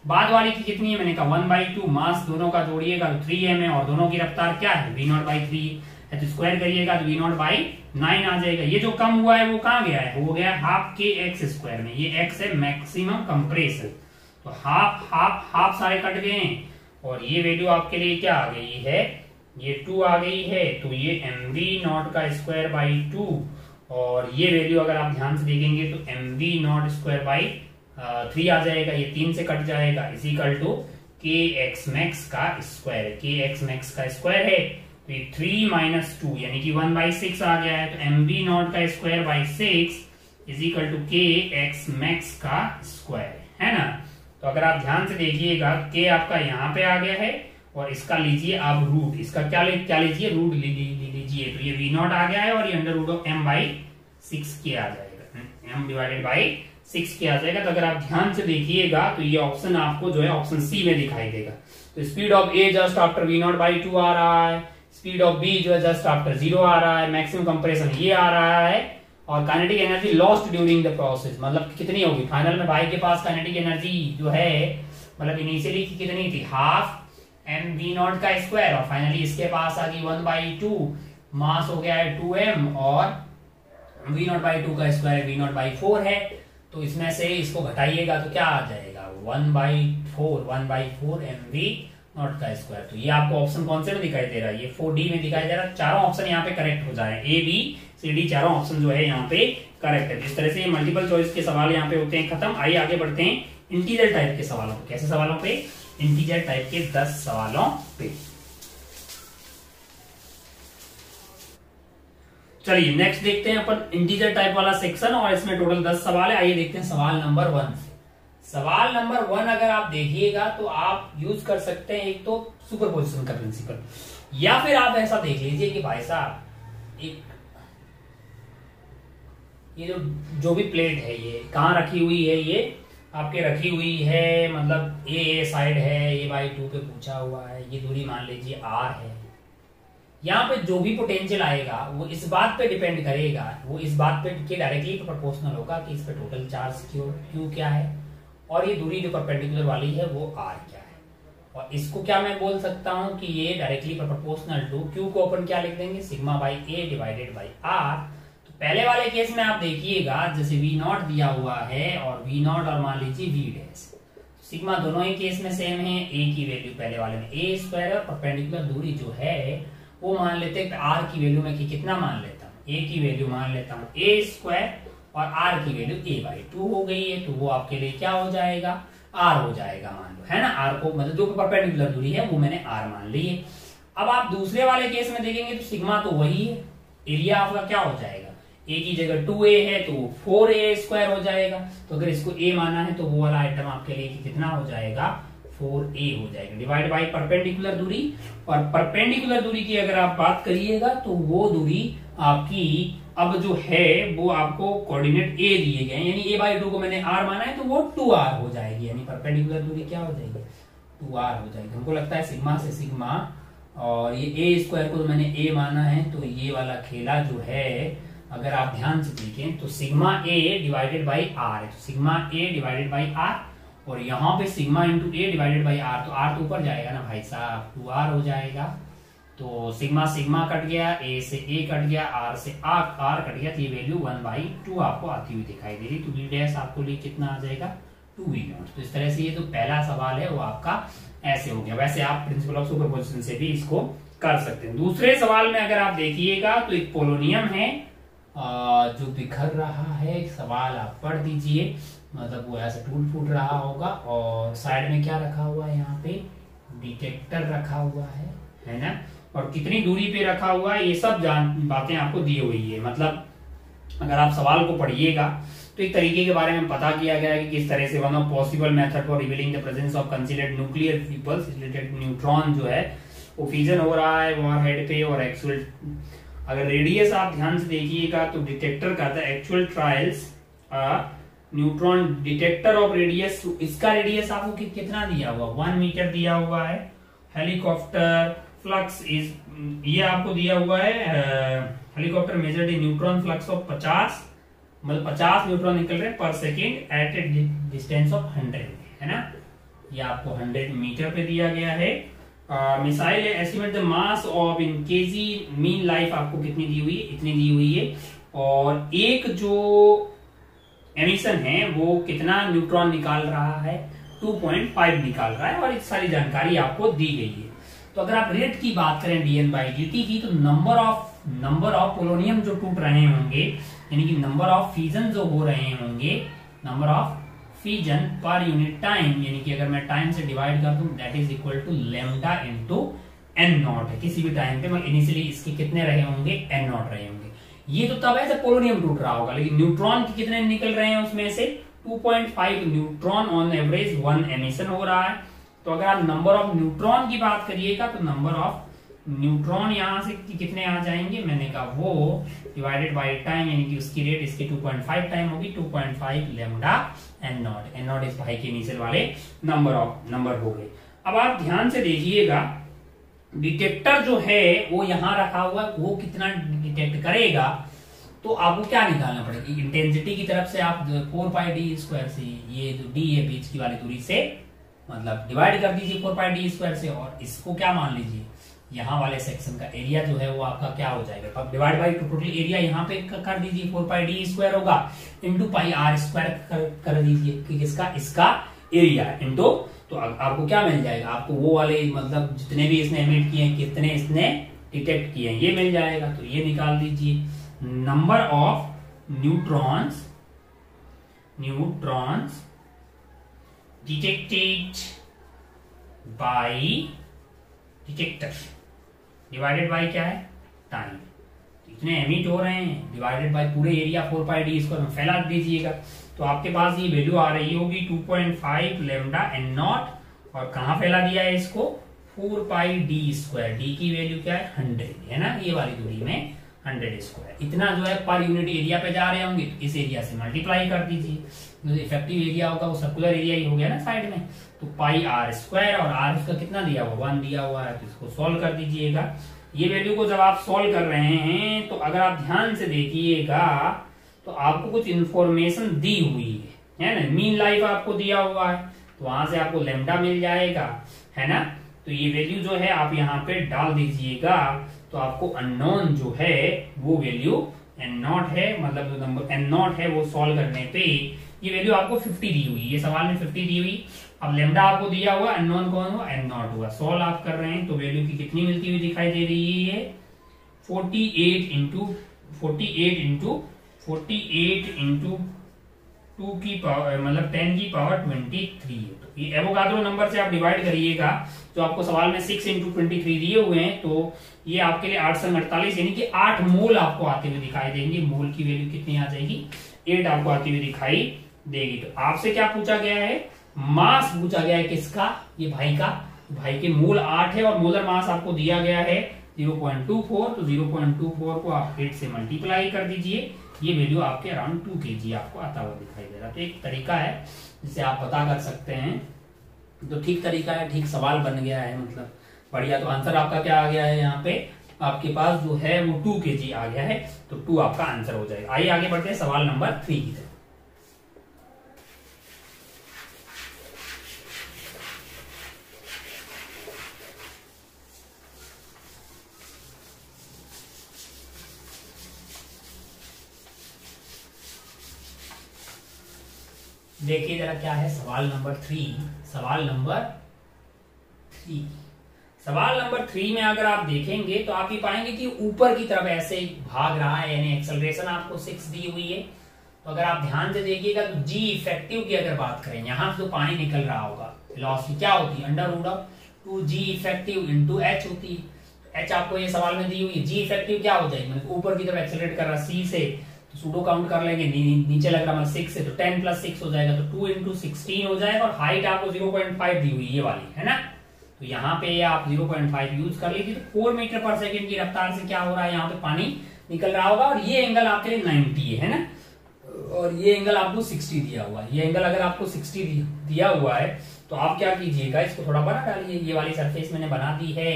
बाद वाली की कितनी है? मैंने कहा वन बाई टू मास दोनों का जोड़िएगा तो थ्री एम है और दोनों की रफ्तार क्या है? वी नॉट बाई थ्री है तो स्क्वायर करिएगा तो वी नॉट बाई नाइन आ जाएगा। ये जो कम हुआ है वो कहाँ गया है? वो गया हाफ़ के एक्स स्क्वायर में। ये एक्स है मैक्सिमम कंप्रेशन तो हाफ़ हाफ़ हाफ़ सारे कट गए हैं। और ये वैल्यू आपके लिए क्या आ गई है? ये टू आ गई है। तो ये एम वी नॉट का स्क्वायर बाई टू और ये वैल्यू अगर आप ध्यान से देखेंगे तो M V naught square by three आ जाएगा ये तीन से कट जाएगा is equal to K X max का स्क्वायर के एक्स मैक्स का स्क्वायर है तो ये थ्री माइनस टू यानी कि वन बाई सिक्स आ गया है तो एम बी नॉट का square by six is equal to K X max का स्क्वायर है ना? तो अगर आप ध्यान से देखिएगा के आपका यहाँ पे आ गया है और इसका लीजिए आप रूट इसका क्या ले, क्या लीजिए? रूट ली, ली, तो ये वी नॉट आ गया है और ये under root of M by six K आ जाएगा एम डिवाइडेड बाई सिक्स के आ जाएगा। तो अगर आप ध्यान से देखिएगा तो ये ऑप्शन आपको जो है ऑप्शन सी में दिखाई देगा। तो speed of A just after V naught by two आ रहा है स्पीड ऑफ़ बी जो है जस्ट आफ्टर ज़ीरो आ रहा है मैक्सिमम कंप्रेशन ये आ रहा है और kinetic energy lost during the process मतलब कितनी होगी? फाइनल में भाई के पास काइनेटिक एनर्जी जो है मतलब इनिशियली कितनी थी? हाफ़ एम वी नॉट का स्क्वायर और फाइनली इसके पास आ गई वन बाई टू मास हो गया है टू एम और वी नॉट बाई टू का square V naught by four है तो इसमें से इसको घटाइएगा तो क्या आ जाएगा? One by four, one by four M V naught का स्क्वायर। तो ये आपको ऑप्शन कौन से में दिखाई दे रहा है? ये फोर डी में दिखाई दे रहा है। चारों ऑप्शन यहाँ पे करेक्ट हो जाए। ए बी सी डी चारों ऑप्शन जो है यहाँ पे करेक्ट है। जिस तरह से मल्टीपल चॉइस के सवाल यहाँ पे होते हैं, खत्म, आइए आगे बढ़ते हैं। इंटीजर टाइप के सवालों कैसे सवालों पे? इंटीजर टाइप के दस सवालों पे। चलिए नेक्स्ट देखते हैं अपन इंटीजर टाइप वाला सेक्शन और इसमें टोटल दस सवाल है। आइए देखते हैं सवाल नंबर वन सवाल नंबर वन अगर आप देखिएगा तो आप यूज़ कर सकते हैं एक तो सुपर पोजिशन का प्रिंसिपल या फिर आप ऐसा देख लीजिए कि भाई साहब, एक ये जो जो भी प्लेट है ये, कहाँ रखी हुई है ये? आपके रखी हुई है मतलब ए ए साइड है ए बाई टू पे पूछा हुआ है, ये दूरी मान लीजिए आर है। यहाँ पे जो भी पोटेंशियल आएगा, वो इस बात पे डिपेंड करेगा, वो इस बात पे के डायरेक्टली प्रोपोर्शनल होगा कि इस पे टोटल चार्ज क्यों, क्यू क्या है। और ये दूरी जो परपेंडिकुलर वाली है, वो आर क्या है। और इसको क्या मैं बोल सकता हूँ कि ये डायरेक्टली प्रोपोर्शनल टू क्यू को अपन क्या लिख देंगे? Sigma by A divided by R तो पहले वाले केस में आप देखिएगा, जैसे वी नॉट दिया हुआ है और वी नॉट और मान लीजिए वी डैश सिग्मा दोनों ही केस में सेम है ए की वैल्यू पहले वाले में ए स्क्वायर और परपेंडिकुलर दूरी जो है वो मान लेते हैं आर की वैल्यू में कि कितना मान लेता हूँ? ए की वैल्यू मान लेता हूँ ए स्क्वायर और आर की वैल्यू ए बाई टू हो गई है तो वो आपके लिए क्या हो जाएगा? आर हो जाएगा मान लो, है ना? आर को मतलब जो परपेंडिकुलर दूरी है, वो मैंने आर मान ली है। अब आप दूसरे वाले केस में देखेंगे तो सिग्मा तो वही है। एरिया आपका क्या हो जाएगा? ए की जगह टू ए है तो फोर ए स्क्वायर हो जाएगा। तो अगर इसको ए माना है तो वो वाला आइटम आपके लिए कितना हो जाएगा? फोर ए हो जाएगा। डिवाइड बाई परपेंडिकुलर दूरी। और परपेंडिकुलर दूरी की अगर आप बात करिएगा तो वो दूरी आपकी अब जो है, वो आपको कोऑर्डिनेट ए दिए गए यानी ए बाई टू को मैंने आर माना है तो वो टू आर हो जाएगी। यानी परपेंडिकुलर दूरी क्या हो जाएगी? टू आर हो जाएगी। हमको लगता है सिग्मा से सिग्मा और ये ए स्क्वायर को तो मैंने ए माना है तो ये वाला खेला जो है, अगर आप ध्यान से देखें तो sigma A divided by R है। तो sigma A divided by R और यहाँ पे sigma into A divided by R तो आर तो ऊपर जाएगा ना भाई साहब टू आर हो जाएगा। तो सिग्मा सिग्मा कट गया ए से ए कट गया आर से आर आर कट गया तो ये वैल्यू वन बाई टू आपको आती हुई दिखाई दे रही तो डी डैश आपको लिए कितना आ जाएगा? टू वी नॉट तो इस तरह से ये जो पहला सवाल है, वो आपका ऐसे हो गया। वैसे आप प्रिंसिपल ऑफ़ सुपरपोजिशन से भी इसको कर सकते हैं। दूसरे सवाल में अगर आप देखिएगा तो एक पोलोनियम है। जो बिखर रहा है, सवाल आप पढ़ दीजिए। मतलब वो ऐसे टूट फूट रहा होगा और साइड में क्या रखा हुआ है यहाँ पे? डिटेक्टर रखा हुआ है है ना? और कितनी दूरी पे रखा हुआ है, ये सब जान, बातें आपको दी हुई है। मतलब अगर आप सवाल को पढ़िएगा तो एक तरीके के बारे में पता किया गया है कि किस तरह से one of possible method for revealing the presence of considered nuclear peoples related neutron जो है, वो फ्यूजन हो रहा है वॉर हेड पे और एक्चुअल अगर रेडियस आप ध्यान से देखिएगा तो डिटेक्टर का actual trials neutron detector of radius इसका रेडियस आपको कि, कितना दिया हुआ? वन मीटर दिया हुआ है। हेलीकॉप्टर फ्लक्स इज़ ये आपको दिया हुआ है helicopter measured in neutron flux of 50 मतलब 50 न्यूट्रॉन निकल रहे per second at a distance of 100 है ना? ये आपको 100 मीटर पे दिया गया है। Missile estimate the mass of in KG mean life आपको कितनी दी हुई है इतनी दी हुई है। और एक जो एमिशन है, वो कितना न्यूट्रॉन निकाल रहा है? 2.5 निकाल रहा है और इस सारी जानकारी आपको दी गई है। तो अगर आप रेट की बात करें डीएन बाई डी की तो number of number of polonium जो टूट रहे होंगे, यानी कि नंबर ऑफ़ फीजन जो हो रहे होंगे number of fission per unit time यानी कि अगर मैं टाइम से डिवाइड कर दूँ that is equal to lambda into N naught है। किसी भी टाइम पे मैं इनिशियली इसके कितने रहे होंगे? एन नॉट रहे होंगे। ये तो तब है जब पोलोनियम टूट रहा होगा, लेकिन न्यूट्रॉन कितने निकल रहे हैं उसमें से? 2.5 neutron on average one emission हो रहा है। तो अगर आप नंबर ऑफ़ न्यूट्रॉन की बात करिएगा तो नंबर ऑफ़ न्यूट्रॉन यहाँ से कितने आ जाएँगे? मैंने कहा वो डिवाइडेड बाय टाइम यानी कि उसकी रेट इसके 2.5 टाइम होगी 2.5 lambda N naught N naught इस भाई के इनिशियल वाले नंबर ऑफ़ नंबर हो गए। अब आप ध्यान से देखिएगा डिटेक्टर जो है वो यहाँ रखा हुआ है वो कितना डिटेक्ट करेगा? तो आपको क्या निकालना पड़ेगा? इंटेंसिटी की तरफ़ से आप फोर पाई डी स्क्वायर से ये जो डी है बीच की वाली दूरी से मतलब डिवाइड कर दीजिए फोर पाई डी स्क्वायर से और इसको क्या मान लीजिए? यहाँ वाले सेक्शन का एरिया जो है वो आपका क्या हो जाएगा? डिवाइड बाई टोटल एरिया यहाँ पे कर दीजिए फोर पाई डी स्क्वायर होगा इंटू पाई आर स्क्वायर कर, दीजिए कि इसका इसका एरिया इंटू तो आ, आपको क्या मिल जाएगा? आपको वो वाले मतलब जितने भी इसने एमिट किए हैं कितने इसने डिटेक्ट किए हैं ये मिल जाएगा। तो ये निकाल दीजिए। Number of neutrons neutrons detected by detector divided by क्या है? टाइम इतने एमिट हो रहे हैं डिवाइडेड बाई पूरे एरिया फोर पाई डी इसको फैला दीजिएगा। तो आपके पास ये वैल्यू आ रही होगी 2.5 point five lambda N naught और कहा फैला दिया है इसको? Four pi D square D की वैल्यू क्या है? हंड्रेड है ना? ये वाली दूरी में हंड्रेड स्क्वायर इतना जो है पर यूनिट एरिया पे जा रहे होंगे तो इस एरिया से मल्टीप्लाई कर दीजिए। जो इफ़ेक्टिव एरिया होगा, वो सर्कुलर एरिया ही हो गया ना साइड में। तो पाई आर स्क्वायर और आर इसका कितना दिया हुआ? वन दिया हुआ है तो इसको सोल्व कर दीजिएगा। ये वैल्यू को जब आप सोल्व कर रहे हैं तो अगर आप ध्यान से देखिएगा तो आपको कुछ इंफॉर्मेशन दी हुई है। है ना? मीन लाइफ आपको दिया हुआ है। तो वहाँ से आपको लेमडा मिल जाएगा। है ना? तो ये वैल्यू जो है, आप यहाँ पे डाल दीजिएगा। तो आपको अननोन जो है, वो वैल्यू एन नॉट है। मतलब जो नंबर एन नॉट है, वो सॉल्व करने पे ये वैल्यू आपको 50 दी हुई। ये सवाल में 50 दी हुई। अब लेमडा आपको दिया हुआ अननोन कौन हुआ? एन नॉट हुआ। सॉल्व आप कर रहे हैं तो वैल्यू की कितनी मिलती हुई दिखाई दे रही है? 48 eight into forty eight into forty eight into two की पावर मतलब टेन की पावर ट्वेंटी थ्री तो ये एवोगाड्रो नंबर से आप डिवाइड करिएगा, जो आपको सवाल में सिक्स इंटू ट्वेंटी थ्री दिए हुए हैं तो ये आपके लिए आठ सौ अड़तालीस, यानी कि आठ मोल आपको आते हुए दिखाई देंगे। मोल की वैल्यू कितनी आ जाएगी? एट आपको आती हुई दिखाई देगी। तो आपसे क्या पूछा गया है? मास पूछा गया है किसका? ये भाई का। भाई के मूल आठ है और मोलर मास आपको दिया गया है 0.24 तो 0.24 को आप एट से मल्टीप्लाई कर दीजिए। ये वैल्यू आपके अराउंड टू के आपको आता हुआ दिखाई दे रहा तो एक तरीका है, जिसे आप पता कर सकते हैं। तो ठीक तरीका है, ठीक सवाल बन गया है मतलब बढ़िया। तो आंसर आपका क्या आ गया है यहाँ पे? आपके पास जो है वो टू के आ गया है। तो टू आपका आंसर हो जाएगा। आइए आगे बढ़ते हैं, सवाल नंबर थ्री की तरफ़। देखिए जरा क्या है, सवाल नंबर थ्री सवाल नंबर थ्री सवाल नंबर थ्री में अगर आप देखेंगे तो आप ये पाएँगे कि ऊपर की तरफ़ ऐसे भाग रहा है, यानी एक्सलरेशन आपको सिक्स दी हुई है। तो अगर आप ध्यान से देखिएगा तो जी इफ़ेक्टिव की अगर बात करें, यहाँ से तो पानी निकल रहा होगा। फिलोसफी क्या होती है? Under root of two G effective into H होती है। एच आपको ये सवाल में दी हुई है। जी इफ़ेक्टिव क्या हो जाएगी? मतलब ऊपर की तरफ़ एक्सलरेट कर रहा सी से। तो सूडो काउंट कर लेंगे नी, नी, नीचे लग रहा मतलब सिक्स है तो टेन प्लस सिक्स हो जाएगा तो टू इंटू सिक्सटीन हो जाएगा और हाइट आपको ज़ीरो पॉइंट फाइव दी हुई ये वाली है ना? तो यहाँ पे आप ज़ीरो पॉइंट फाइव यूज़ कर लीजिए तो फोर मीटर पर सेकेंड की रफ्तार से क्या हो रहा है यहाँ पे पानी निकल रहा होगा और ये एंगल आपके लिए नाइनटी है ना? और ये एंगल आपको सिक्सटी दिया हुआ है ये एंगल अगर आपको सिक्सटी दिया हुआ है तो आप क्या कीजिएगा इसको थोड़ा बना डालिए ये वाली सरफेस मैंने बना दी है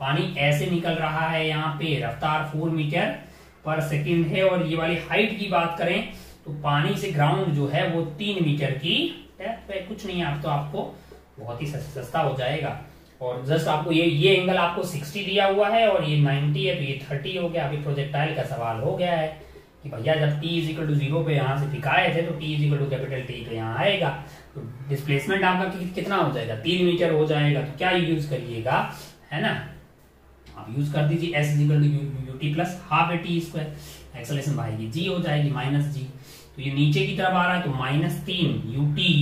पानी ऐसे निकल रहा है यहाँ पे रफ्तार फोर मीटर पर सेकेंड है और ये वाली हाइट की बात करें तो पानी से ग्राउंड जो है वो तीन मीटर की डेप्थ पे कुछ नहीं है आप तो आपको बहुत ही सस्ता हो जाएगा। और जस्ट आपको ये ये एंगल आपको 60 दिया हुआ है और ये 90 है तो ये 30 हो गया। अभी प्रोजेक्टाइल का सवाल हो गया है कि भैया, जब T is equal to zero पे यहाँ से टिकाए थे तो T is equal to capital T पे यहाँ आएगा। तो डिस्प्लेसमेंट आपका कितना हो जाएगा? तीन मीटर हो जाएगा। तो क्या यूज़ करिएगा? है ना? आप यूज़ कर दीजिए S is equal to U T plus half A T square acceleration आएगी जी हो जाएगी माइनस जी तो ये नीचे की तरफ़ आ रहा है तो माइनस तीन यू टी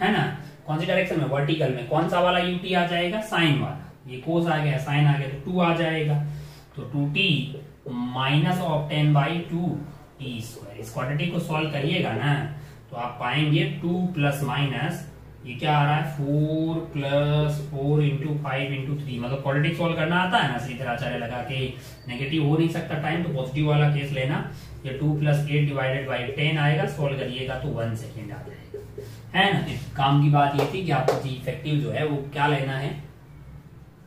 है ना? कौन सी डायरेक्शन में? वर्टिकल में। कौन सा वाला यू टी आ जाएगा? साइन वाला। ये कोस आ गया साइन आ गया तो टू आ जाएगा। तो two T minus of ten by two T square इस क्वाड्रेटिक को सॉल्व करिएगा ना तो आप पाएँगे टू प्लस माइनस ये क्या आ रहा है? Four plus four into five into three. मतलब क्वाड्रेटिक सॉल्व करना आता है ना तरह आचार्य लगा के। नेगेटिव हो नहीं सकता टाइम तो पॉजिटिव वाला केस लेना। ये two plus eight divided by ten आएगा सॉल्व करिएगा तो वन सेकेंड आ जाएगा। है ना? काम की बात ये थी कि आपको जी इफ़ेक्टिव जो है, वो क्या लेना है?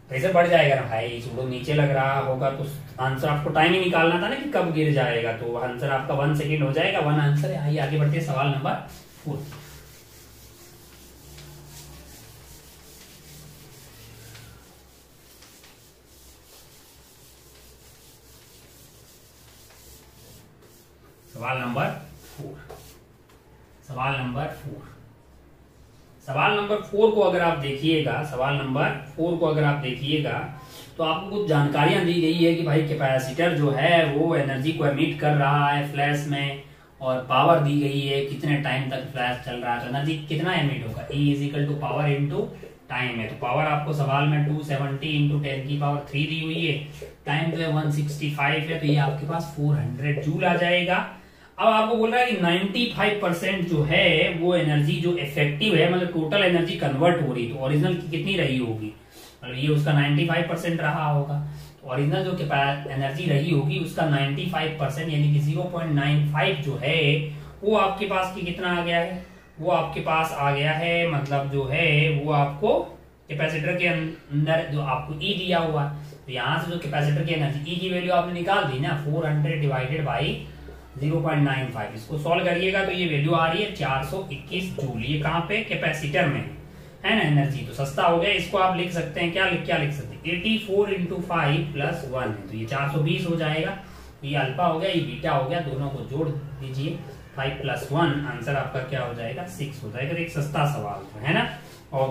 प्रेशर बढ़ जाएगा ना भाई सूडो नीचे लग रहा होगा तो आंसर आपको टाइम ही निकालना था ना कि कब गिर जाएगा। तो आंसर आपका वन सेकेंड हो जाएगा वन आंसर आइए आगे बढ़ते सवाल नंबर फोर सवाल नंबर फोर। सवाल नंबर फोर। सवाल नंबर फोर को अगर आप देखिएगा, सवाल नंबर फोर को अगर आप देखिएगा तो आपको कुछ जानकारियाँ दी गई है कि भाई कैपेसिटर जो है, वो एनर्जी को एमिट कर रहा है फ्लैश में, और पावर दी गई है, कितने टाइम तक फ्लैश चल रहा है तो एनर्जी कितना एमिट होगा? E is equal to power into time है। तो पावर आपको सवाल में 270 सेवेंटी इंटू टेन की पावर थ्री दी हुई है। टाइम जो है 165 है तो ये आपके पास 400 जूल आ जाएगा। अब आपको बोल रहा है कि 95 परसेंट जो है, वो एनर्जी जो इफ़ेक्टिव है मतलब टोटल एनर्जी कन्वर्ट हो रही तो ओरिजिनल की कितनी रही होगी? मतलब ये उसका 95 परसेंट रहा होगा। तो ओरिजिनल जो एनर्जी रही होगी, उसका 95 परसेंट यानी कि 0.95 जो है, वो आपके पास की कितना आ गया है? वो आपके पास आ गया है मतलब जो है, वो आपको कैपेसिटर के अंदर जो आपको ई e दिया हुआ। तो यहाँ से जो कैपेसिटर की एनर्जी ई की वैल्यू आपने निकाल दी ना 400 डिवाइडेड बाई 0.95 इसको सॉल्व करिएगा तो ये वैल्यू आ रही है 421 जूल। ये कहाँ पे? कैपेसिटर में। है ना एनर्जी तो सस्ता हो गया। इसको आप लिख सकते हैं। क्या लिख क्या लिख सकते हैं? 84 four into five plus one है। तो ये 420 हो जाएगा। ये अल्फ़ा हो गया, ये बीटा हो गया। दोनों को जोड़ दीजिए। फाइव प्लस वन आंसर आपका क्या हो जाएगा? सिक्स हो जाएगा। तो एक सस्ता सवाल है ना? और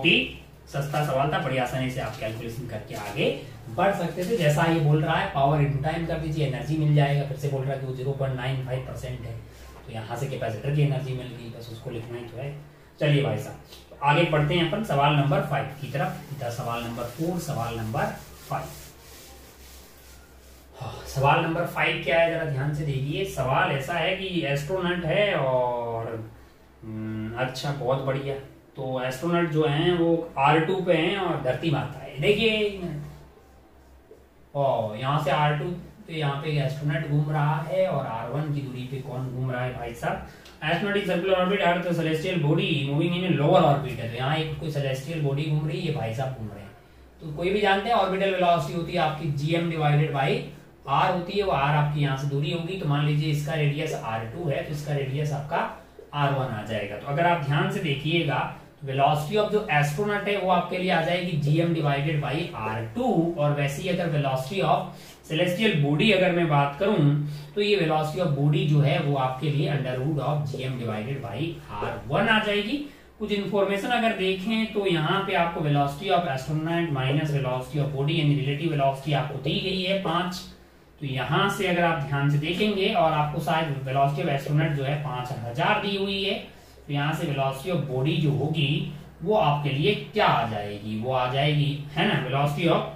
सस्ता सवाल था बड़ी आसानी से आप कैलकुलेशन करके आगे बढ़ सकते थे। जैसा ये बोल रहा है पावर इन टाइम कर दीजिए एनर्जी मिल जाएगा। फिर से बोल रहा है कि zero point nine five percent है। तो यहाँ से कैपेसिटर की एनर्जी मिल गई बस उसको लिखना ही तो है। चलिए भाई साहब आगे पढ़ते हैं अपन सवाल नंबर फाइव की तरफ़। इधर सवाल नंबर फोर सवाल नंबर फाइव हाँ, सवाल नंबर फाइव क्या है? जरा ध्यान से देखिए। सवाल ऐसा है कि एस्ट्रोनट है और हम्म, अच्छा बहुत बढ़िया। तो एस्ट्रोनट जो हैं, वो आर टू पे हैं और धरती माता है। देखिए यहाँ से आर टू पे, यहाँ पे एस्ट्रोनट घूम रहा है और आर वन की दूरी पे कौन घूम रहा है भाई साहब? Astronaut circular orbit earth celestial body moving in lower orbit है तो यहाँ एक कोई सेलेस्टियल बॉडी घूम रही है भाई साहब घूम रहे हैं। तो कोई भी जानते हैं ऑर्बिटल वेलोसिटी होती है आपकी जीएम डिवाइडेड बाई आर होती है, वो आर आपकी यहाँ से दूरी होगी। तो मान लीजिए इसका रेडियस आर टू है तो इसका रेडियस आपका आर वन आ जाएगा। तो अगर आप ध्यान से देखिएगा वेलोसिटी ऑफ़ जो एस्ट्रोनट है, वो आपके लिए आ जाएगी GM divided by R two और वैसे ही अगर वेलोसिटी ऑफ़ सेलेस्टियल बॉडी अगर मैं बात करूँ तो ये वेलोसिटी ऑफ़ बॉडी जो है, वो आपके लिए under root of GM divided by R one आ जाएगी। कुछ इन्फॉर्मेशन अगर देखें तो यहाँ पे आपको velocity of astronaut minus velocity of body यानी रिलेटिव वेलोसिटी आपको दी गई है पाँच। तो यहाँ से अगर आप ध्यान से देखेंगे, और आपको शायद वेलोसिटी ऑफ़ एस्ट्रोनट जो है, पाँच हज़ार दी हुई है। तो यहाँ से वेलोसिटी ऑफ़ बॉडी जो होगी, वो आपके लिए क्या आ जाएगी? वो आ जाएगी, है ना? Velocity of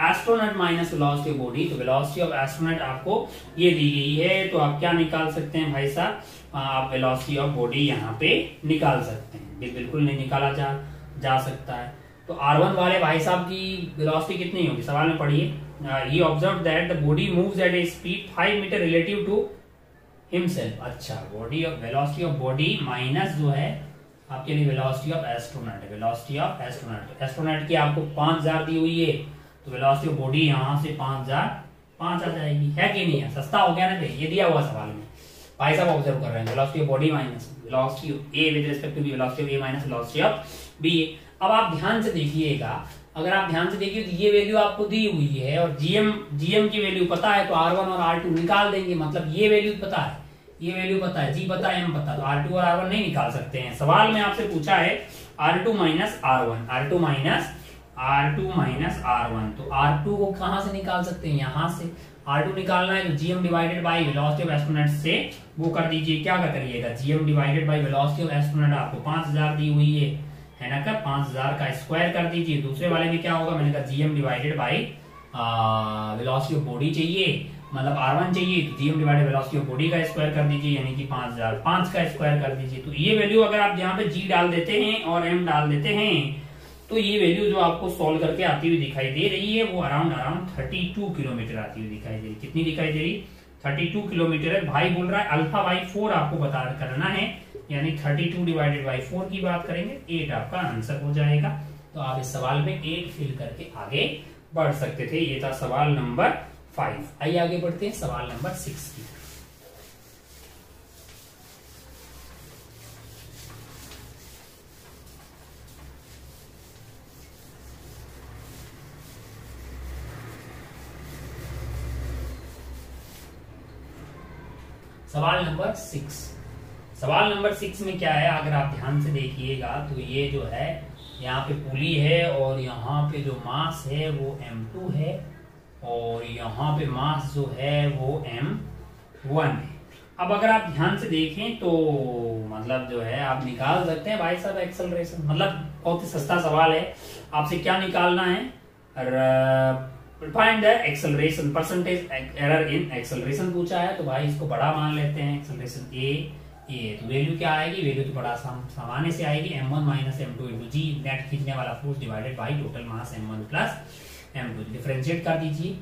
astronaut minus velocity of body तो वेलोसिटी ऑफ़ एस्ट्रोनट आपको ये दी गई है। तो आप क्या निकाल सकते हैं भाई साहब? आप वेलोसिटी ऑफ़ बॉडी यहाँ पे निकाल सकते हैं। बिल्कुल नहीं निकाला जा जा सकता है। तो आर वन वाले भाई साहब की वेलोसिटी कितनी होगी? सवाल में पढ़िए। He observe that the body moves at a speed five metre relative to himself अच्छा body of velocity of body minus जो है, आपके लिए velocity of astronaut velocity of astronaut astronaut की आपको 5000 दी हुई है। तो वेलोसिटी ऑफ़ बॉडी यहाँ से 5000 पाँच आ जाएगी। है कि नहीं है? सस्ता हो गया ना भाई? ये दिया हुआ सवाल में। भाई साहब ऑब्ज़र्व कर रहे हैं। Velocity of body minus velocity of A with respect to velocity of A minus velocity of B अब आप ध्यान से देखिएगा अगर आप ध्यान से देखिए तो ये वैल्यू आपको दी हुई है और जीएम जीएम की वैल्यू पता है तो आर वन और आर टू निकाल देंगे। मतलब ये वैल्यू पता है। ये वैल्यू पता है। जी पता है एम पता तो आर टू और आर वन नहीं निकाल सकते हैं। सवाल में आपसे पूछा है R two minus R one R two minus R two minus R one तो आर टू को कहाँ से निकाल सकते हैं? यहाँ से। आर टू निकालना है तो GM divided by velocity of से वो कर दीजिए। क्या करिएगा? GM divided by velocity of आपको पाँच हज़ार दी हुई है। है ना कर पाँच हज़ार का स्क्वायर कर दीजिए। दूसरे वाले में क्या होगा? मैंने कहा GM divided by velocity of body चाहिए। मतलब आर वन चाहिए तो GM divided velocity of body का स्क्वायर कर दीजिए, यानी कि पाँच हज़ार पाँच का स्क्वायर कर दीजिए। तो ये वैल्यू अगर आप यहाँ पे जी डाल देते हैं और एम डाल देते हैं तो ये वैल्यू जो आपको सॉल्व करके आती हुई दिखाई दे रही है, वो around around thirty two kilometre आती हुई दिखाई दे रही कितनी दिखाई दे रही? थर्टी टू किलोमीटर है। भाई बोल रहा है अल्फ़ा बाई फोर आपको बता करना है। यानी thirty two divided by four की बात करेंगे एट आपका आंसर हो जाएगा। तो आप इस सवाल में एट फिल करके आगे बढ़ सकते थे। ये था सवाल नंबर फाइव आइए आगे बढ़ते हैं सवाल नंबर सिक्स की। सवाल नंबर सिक्स सवाल नंबर सिक्स में क्या है? अगर आप ध्यान से देखिएगा तो ये जो है, यहाँ पे पुली है और यहाँ पे जो मास है, वो M2 है और यहाँ पे मास जो है, वो M1 है। अब अगर आप ध्यान से देखें तो मतलब जो है, आप निकाल सकते हैं भाई साहब एक्सलरेशन मतलब बहुत ही सस्ता सवाल है। आपसे क्या निकालना है? Find the acceleration percentage error in acceleration पूछा है तो भाई इसको बड़ा मान लेते हैं। एक्सलरेशन ए ए तो वैल्यू क्या आएगी? वैल्यू तो बड़ा सामान्य से आएगी M one minus M two into g net खींचने वाला force divided by total mass M one plus M two differentiate कर दीजिए।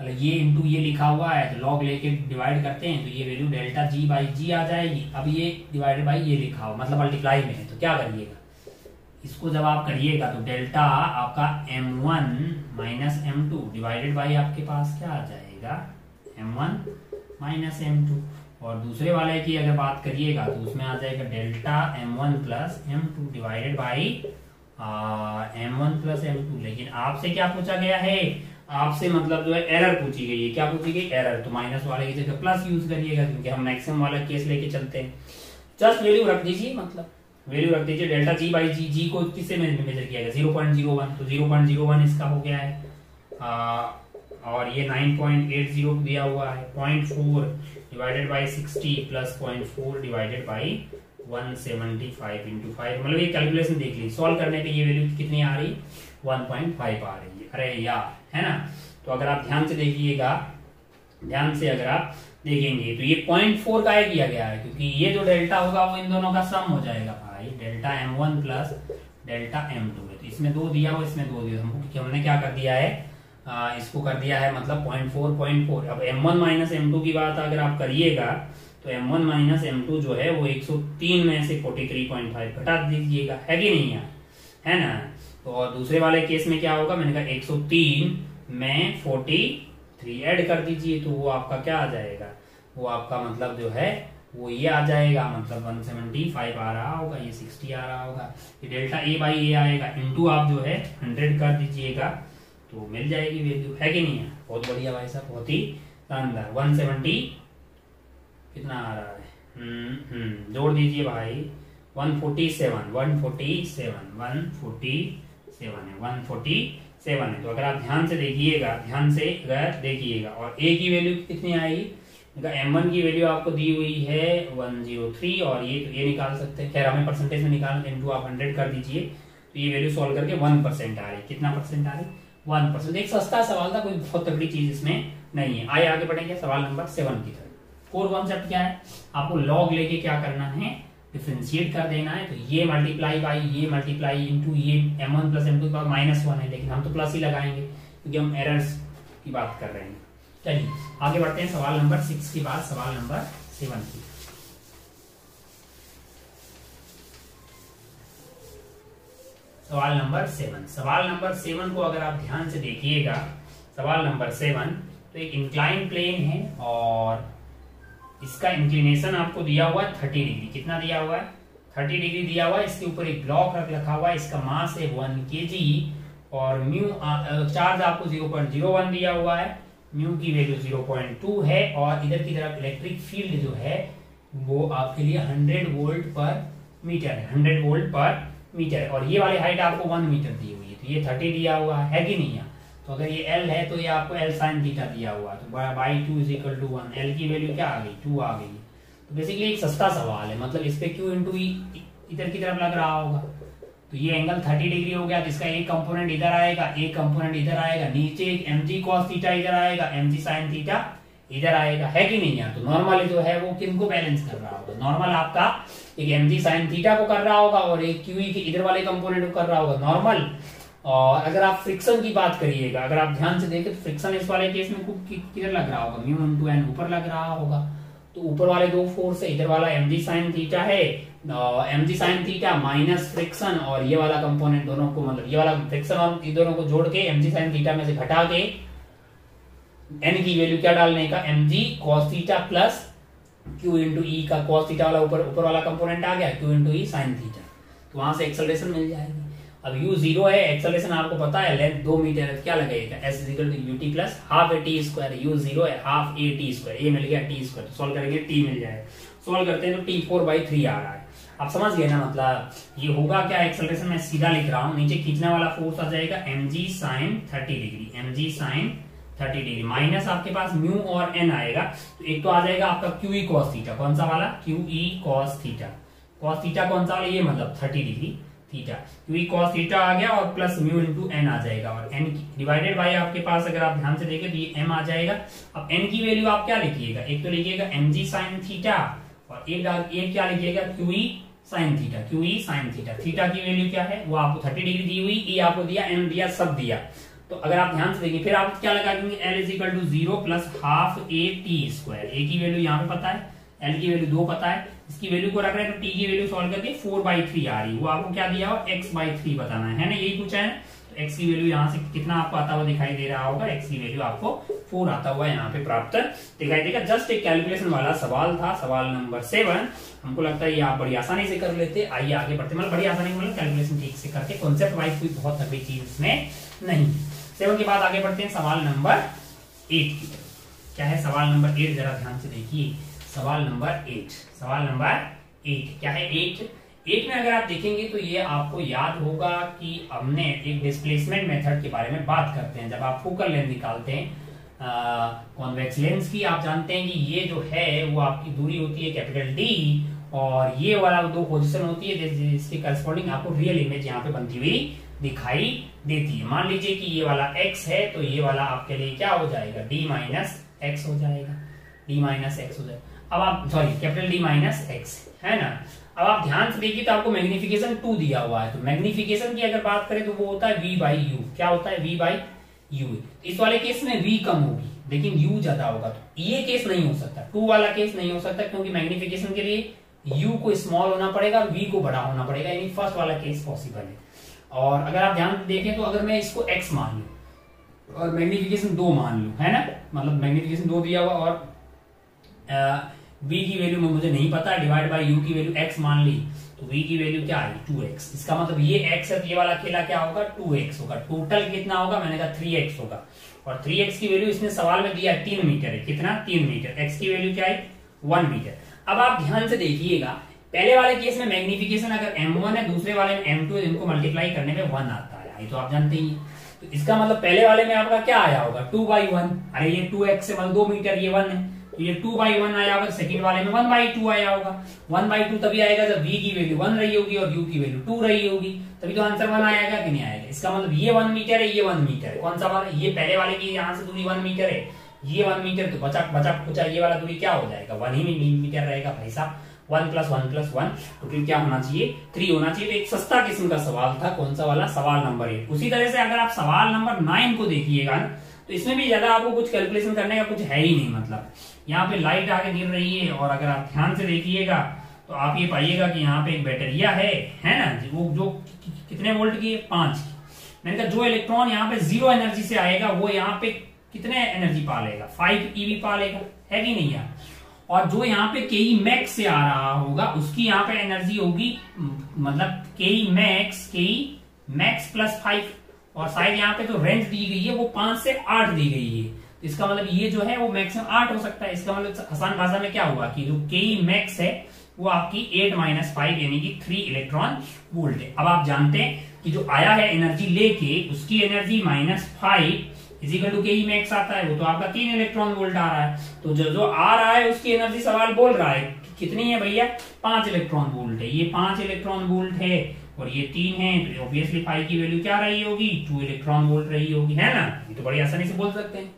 मतलब ये इंटू ये लिखा हुआ है तो लॉग लेके डिवाइड करते हैं तो ये value delta g by g आ जाएगी। अब ये डिवाइडेड बाई ये लिखा हुआ मतलब मल्टीप्लाई में है तो क्या करिएगा? इसको जब आप करिएगा तो डेल्टा आपका M one minus M two divided by आपके पास क्या आ जाएगा? M one minus M two और दूसरे वाले की अगर बात करिएगा तो उसमें आ जाएगा delta M one plus M two divided by M one plus M two लेकिन आपसे क्या पूछा गया है? आपसे मतलब जो है एरर पूछी गई है। क्या पूछी गई? एरर तो माइनस वाले की जगह प्लस यूज़ करिएगा क्योंकि हम मैक्सिमम वाला केस लेके चलते हैं। जस्ट वैल्यू रख दीजिए मतलब वैल्यू रख दीजिए। डेल्टा जी बाई जी जी को किससे मेजर किया गया? ज़ीरो पॉइंट ज़ीरो वन तो ज़ीरो पॉइंट ज़ीरो वन इसका हो गया है। आ, और ये नाइन पॉइंट एट ज़ीरो दिया हुआ है। Point four divided by sixty plus point four divided by one seventy five into five मतलब ये कैलकुलेशन देख ली। सॉल्व करने पे ये वैल्यू कितनी आ रही? वन पॉइंट फाइव आ रही है। अरे यार है ना? तो अगर आप ध्यान से देखिएगा, ध्यान से अगर आप देखेंगे तो ये पॉइंट फोर का किया गया है, क्योंकि ये जो डेल्टा होगा, वो इन दोनों का सम हो जाएगा। भाई delta M one plus delta M two है। तो इसमें दो दिया हो इसमें दो दिया। हमको हमने क्या कर दिया है? इसको कर दिया है मतलब पॉइंट फोर पॉइंट फोर अब M one minus M two की बात अगर आप करिएगा तो M one minus M two जो है, वो एक सौ तीन में से फोर्टी थ्री पॉइंट फाइव घटा दीजिएगा। है कि नहीं यार? है ना? तो और दूसरे वाले केस में क्या होगा? मैंने कहा 103 में फोर्टी थ्री एड कर दीजिए तो वो आपका क्या आ जाएगा? वो आपका मतलब जो है, वो ये आ जाएगा मतलब 175 आ रहा होगा, ये 60 आ रहा होगा। ये डेल्टा ए बाई ए आएगा। इनटू आप जो है 100 कर दीजिएगा। तो मिल जाएगी वैल्यू है कि नहीं है? बहुत बढ़िया भाई साहब, बहुत ही शानदार। 170 कितना आ रहा है? हम्म हम्म जोड़ दीजिए भाई। 147 147 147 सेवन वन फोर्टी सेवन है वन फोर्टी सेवन है। तो अगर आप ध्यान से देखिएगा, ध्यान से अगर देखिएगा, और ए की वैल्यू कितनी आएगी एम वन की वैल्यू आपको दी हुई है वन ज़ीरो थ्री और ये तो ये निकाल सकते हैं। खैर, हमें परसेंटेज में निकाल इंटू आप हंड्रेड कर दीजिए। तो ये वैल्यू सॉल्व करके वन परसेंट आ रही कितना परसेंट आ रही वन परसेंट एक सस्ता सवाल था, कोई बहुत तगड़ी चीज़ इसमें नहीं है। आइए आगे बढ़ेंगे, सवाल नंबर सेवन की तरफ़। फोर कॉन्सेप्ट क्या है? आपको लॉग लेके क्या करना है? डिफ्रेंशिएट कर देना है। तो ये मल्टीप्लाई बाई ये मल्टीप्लाई इंटू ये M one plus M two minus one है। लेकिन हम तो प्लस ही लगाएँगे, क्योंकि हम एरर्स की बात कर रहे हैं। चलिए, आगे बढ़ते हैं सवाल नंबर सिक्स के बाद सवाल नंबर सेवन की। सवाल नंबर सेवन। सवाल नंबर सेवन को अगर आप ध्यान से देखिएगा, सवाल नंबर सेवन तो एक इंक्लाइन प्लेन है और इसका इंक्लिनेशन आपको दिया हुआ है थर्टी डिग्री कितना दिया हुआ है? थर्टी डिग्री दिया हुआ है, इसके ऊपर एक ब्लॉक रख रखा हुआ है, इसका मास है वन के जी और म्यू चार्ज आपको ज़ीरो पॉइंट ज़ीरो वन दिया हुआ है म्यू की वैल्यू ज़ीरो पॉइंट टू है और इधर की तरफ़ इलेक्ट्रिक फ़ील्ड जो है, वो आपके लिए हंड्रेड वोल्ट पर मीटर है। हंड्रेड वोल्ट पर मीटर, और ये वाली हाइट आपको वन मीटर दी हुई है तो ये थर्टी दिया हुआ है कि नहीं है तो अगर ये एल है तो ये आपको एल साइन थीटा दिया हुआ तो by two is equal to one L की वैल्यू क्या आ गई? टू आ गई। तो बेसिकली एक सस्ता सवाल है मतलब इस पे क्यू इंटू इधर की तरफ़ लग रहा होगा। तो ये एंगल 30 डिग्री हो गया, जिसका एक कंपोनेंट इधर आएगा, एक कंपोनेंट इधर आएगा, नीचे एक एम जी कॉस थीटा इधर आएगा एम जी साइन थीटा इधर आएगा, है कि नहीं है तो नॉर्मल जो है वो किनको बैलेंस कर रहा होगा? नॉर्मल आपका एक एम जी साइन थीटा को कर रहा होगा और एक क्यू के इधर वाले कंपोनेंट को कर रहा होगा नॉर्मल और अगर आप फ्रिक्शन की बात करिएगा, अगर आप ध्यान से देखें तो फ्रिक्शन इस वाले केस में किधर लग रहा होगा? म्यू इंटू एन ऊपर लग रहा होगा। तो ऊपर वाले दो फोर्स है, इधर वाला एम जी साइन थीटा है M g sine theta minus friction और ये वाला कंपोनेंट दोनों को मतलब ये वाला फ्रिक्शन और इन दोनों को जोड़ के एम जी साइन थीटा में से घटा के एन की वैल्यू क्या डालने का? M g cos theta plus Q into E का कॉस थीटा वाला ऊपर ऊपर वाला कंपोनेंट आ गया Q into E sine theta तो वहाँ से एक्सलेशन मिल जाएगी। अब u ज़ीरो है एक्सलेशन आपको पता है लेंथ दो मीटर है, क्या लगेगा? S equal to u t plus half a t square u zero है half a t square a मिल गया टी स्क्वायर सॉल्व करेंगे t मिल जाएगा। सॉल्व करते हैं तो टी फोर बाई थ्री आ रहा है। आप समझ गए ना मतलब ये होगा क्या? एक्सलेशन में सीधा लिख रहा हूँ, नीचे खींचने वाला फोर्स आ जाएगा M g sine thirty degree M g sine thirty degree. Minus आपके पास म्यू और एन आएगा तो एक तो आ जाएगा आपका क्यू ई कॉस थीटा कौन सा वाला? Q E cos theta cos theta कौन सा वाला? ये मतलब thirty degree theta Q E cos theta आ गया और प्लस म्यू इंटू एन आ जाएगा। और एन डिवाइडेड बाई आपके पास अगर आप ध्यान से देखें तो ये एम आ जाएगा। अब एन की वैल्यू आप क्या लिखिएगा? एक तो लिखिएगा एम जी साइन थीटा और एक एक क्या लिखिएगा? Q E sine theta Q E sine theta theta की वैल्यू क्या है? वो आपको थर्टी डिग्री दी हुई ई आपको दिया एम दिया, सब दिया। तो अगर आप ध्यान से देखिए, फिर आप क्या लगा देंगे? L is equal to zero plus half a t square a की वैल्यू यहाँ पे पता है एल की वैल्यू दो पता है। इसकी वैल्यू को रख रहे हैं तो टी की वैल्यू सॉल्व करके फोर बाई थ्री आ रही है। वो आपको क्या दिया हो एक्स बाई थ्री बताना है। ना? यही पूछा है। तो एक्स की वैल्यू यहाँ से कितना आपको आता हुआ दिखाई दे रहा होगा? एक्स की वैल्यू आपको फोर आता हुआ यहाँ पे प्राप्त दिखाई देगा। जस्ट एक कैलकुलेशन वाला सवाल था, सवाल नंबर सेवन हमको लगता है ये आप बड़ी आसानी से कर लेते। आइए आगे बढ़ते। मतलब बड़ी आसानी मतलब कैलकुलेशन ठीक से करके कॉन्सेप्ट वाइज कोई बहुत तगड़ी चीज़ इसमें नहीं सेवन के बाद आगे बढ़ते हैं सवाल नंबर एट की तरफ़। क्या है सवाल नंबर एट? जरा ध्यान से देखिए। सवाल नंबर एट। सवाल नंबर एट। क्या है एट? एट में अगर आप देखेंगे तो ये आपको याद होगा कि हमने एक डिस्प्लेसमेंट मेथड के बारे में बात करते हैं। जब आप फोकल लेंथ निकालते हैं कॉन्वेक्स लेंस की, आप जानते हैं कि ये जो है, वो आपकी दूरी होती है कैपिटल डी, और ये वाला दो पोजिशन होती है जिसके करस्पॉन्डिंग आपको रियल इमेज यहाँ पे बनती हुई दिखाई देती है। मान लीजिए कि ये वाला x है तो ये वाला आपके लिए क्या हो जाएगा? d माइनस एक्स हो जाएगा। d माइनस एक्स हो जाएगा। अब आप sorry capital D minus X है ना? अब आप ध्यान से देखिए तो आपको मैग्निफिकेशन टू दिया हुआ है। तो मैग्निफिकेशन की अगर बात करें तो वो होता है वी बाई यू क्या होता है? वी बाई यू इस वाले केस में वी कम होगी, लेकिन यू ज़्यादा होगा। तो ये केस नहीं हो सकता। टू वाला केस नहीं हो सकता, क्योंकि मैग्निफिकेशन के लिए यू को स्मॉल होना पड़ेगा और वी को बड़ा होना पड़ेगा। यानी फ़र्स्ट वाला केस पॉसिबल है। और अगर आप ध्यान देखें तो अगर मैं इसको एक्स मान लू, और मैग्निफिकेशन दो मान लू, है ना? मतलब मैग्निफिकेशन दो दिया हुआ और v की वैल्यू में मुझे नहीं पता डिवाइड बाय u की वैल्यू x मान ली तो v की वैल्यू क्या आई? 2x इसका मतलब ये x है ये वाला अकेला क्या होगा? 2x होगा। टोटल कितना होगा? मैंने कहा 3x होगा। और 3x की वैल्यू इसने सवाल में दिया तीन मीटर है। कितना? तीन मीटर। एक्स की वैल्यू क्या है वन मीटर। अब आप ध्यान से देखिएगा पहले वाले केस में मैग्निफिकेशन अगर m1 है, दूसरे वाले में m2 इनको मल्टीप्लाई करने में वन आता है। ये तो आप जानते ही तो इसका मतलब पहले वाले में आपका क्या आया होगा? टू बाई वन अरे ये टू एक्स मतलब दो मीटर, ये वन है। तो ये टू बाई वन आया होगा सेकंड वाले में वन बाई टू आया होगा। वन बाई टू तभी आएगा जब v की वैल्यू वन रही होगी और u की वैल्यू टू रही होगी। तभी तो आंसर वन आएगा कि नहीं आएगा इसका मतलब ये वन मीटर है, ये वन मीटर है। कौन सा वाला? ये पहले वाले की यहाँ से दूरी वन मीटर है। ये वन मीटर तो बचा बचा कुचा ये वाला दूरी क्या हो जाएगा? वन ही मीटर रहेगा भाई साहब। One plus one plus one तो फिर क्या होना चाहिए? थ्री होना चाहिए। तो एक सस्ता किस्म का सवाल था, कौन सा वाला? सवाल नंबर एट उसी तरह से अगर आप सवाल नंबर नाइन को देखिएगा तो इसमें भी ज़्यादा आपको कुछ कैलकुलेशन करने का कुछ है ही नहीं मतलब। यहाँ पे लाइट आगे गिर रही है, और अगर आप ध्यान से देखिएगा तो आप ये पाइएगा कि यहाँ पे एक बैटरिया है है ना? वो जो कितने वोल्ट की है? पाँच की। मैंने कहा, जो इलेक्ट्रॉन यहाँ पे ज़ीरो एनर्जी से आएगा, वो यहाँ पे कितने एनर्जी पालेगा फाइव ईवी पालेगा है कि नहीं यार? और जो यहाँ पे के मैक्स से आ रहा होगा, उसकी यहाँ पे एनर्जी होगी मतलब के मैक्स के मैक्स प्लस फाइव और शायद यहाँ पे जो रेंज दी गई है, वो पाँच से आठ दी गई है। तो इसका मतलब ये जो है, वो मैक्सिमम आठ हो सकता है। इसका मतलब आसान भाषा में क्या हुआ कि जो के मैक्स है, वो आपकी एट माइनस फाइव यानी कि थ्री इलेक्ट्रॉन वोल्ट है। अब आप जानते हैं कि जो आया है एनर्जी लेके, उसकी energy minus five equal to K E max आता है, वो तो आपका तीन इलेक्ट्रॉन वोल्ट आ रहा है। तो जो जो आ रहा है, उसकी एनर्जी सवाल बोल रहा है कितनी है भैया? पाँच इलेक्ट्रॉन वोल्ट है। ये पाँच इलेक्ट्रॉन वोल्ट है, और ये तीन है तो ऑब्वियसली पाई की वैल्यू क्या रही होगी? टू इलेक्ट्रॉन वोल्ट रही होगी, है ना? ये तो बड़ी आसानी से बोल सकते हैं।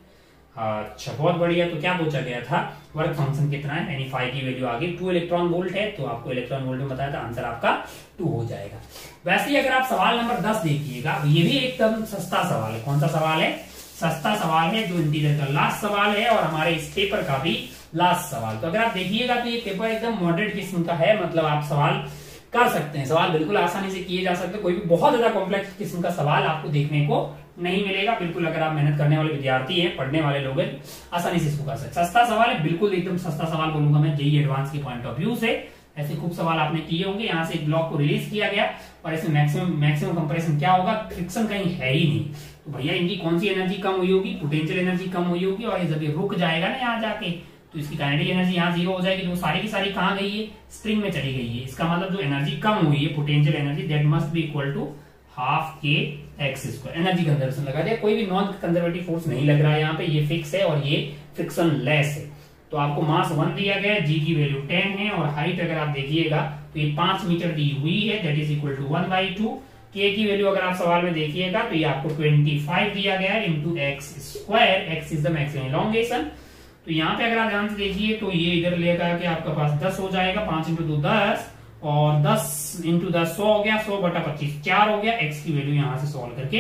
अच्छा बहुत बढ़िया। तो क्या पूछा गया था? वर्क फ़ंक्शन कितना है? यानी फाइव की वैल्यू आगे टू इलेक्ट्रॉन वोल्ट है तो आपको इलेक्ट्रॉन वोल्ट में बताया था आंसर आपका टू हो जाएगा। वैसे ही अगर आप सवाल नंबर दस देखिएगा ये भी एकदम सस्ता सवाल है। कौन सा सवाल है? सस्ता सवाल है, जो इंटीजर का लास्ट सवाल है और हमारे इस पेपर का भी लास्ट सवाल। तो अगर आप देखिएगा तो ये पेपर एकदम मॉडरेट किस्म का है मतलब आप सवाल कर सकते हैं। सवाल बिल्कुल आसानी से किए जा सकते कोई भी बहुत ज़्यादा कॉम्प्लेक्स किस्म का सवाल आपको देखने को नहीं मिलेगा। बिल्कुल अगर आप मेहनत करने वाले विद्यार्थी हैं, पढ़ने वाले लोग हैं, आसानी से इसको कर सकते सस्ता सवाल है, बिल्कुल एकदम सस्ता सवाल बोलूँगा मैं। जेई एडवांस के पॉइंट ऑफ़ व्यू से। ऐसे खूब सवाल आपने किए होंगे। यहाँ से एक ब्लॉक को रिलीज़ किया गया और इसमें मैक्सिमम मैक्सिमम कंपरेशन क्या होगा? फ्रिक्शन कहीं है ही नहीं। तो भैया, इनकी कौन सी एनर्जी कम हुई होगी? पोटेंशियल एनर्जी कम हुई होगी और ये जब ये रुक जाएगा ना यहाँ जाके। तो इसकी काइनेटिक एनर्जी यहाँ ज़ीरो हो जाएगी। तो सारी की सारी कहाँ गई है? स्प्रिंग में चली गई है। इसका मतलब जो एनर्जी कम हुई है potential energy that must be equal to half K X square energy conservation लगा दिया। कोई भी नॉन कंजर्वेटिव फोर्स नहीं लग रहा है यहाँ पे। ये फिक्स है और ये फ्रिक्शन लेस है। तो आपको मास वन दिया गया जी की वैल्यू टेन है और हाइट अगर आप देखिएगा तो ये पाँच मीटर दी हुई है। That is equal to one by two K की वैल्यू अगर आप सवाल में देखिएगा तो ये आपको ट्वेंटी फाइव दिया गया है into X square X is the maximum elongation तो यहाँ पे अगर आप ध्यान से देखिए तो ये इधर लेकर के आपके पास दस हो जाएगा, पाँच इंटू दो दस, और 10 इंटू दस सौ हो गया, सौ बटा पच्चीस चार हो गया एक्स की वैल्यू यहाँ से सॉल्व करके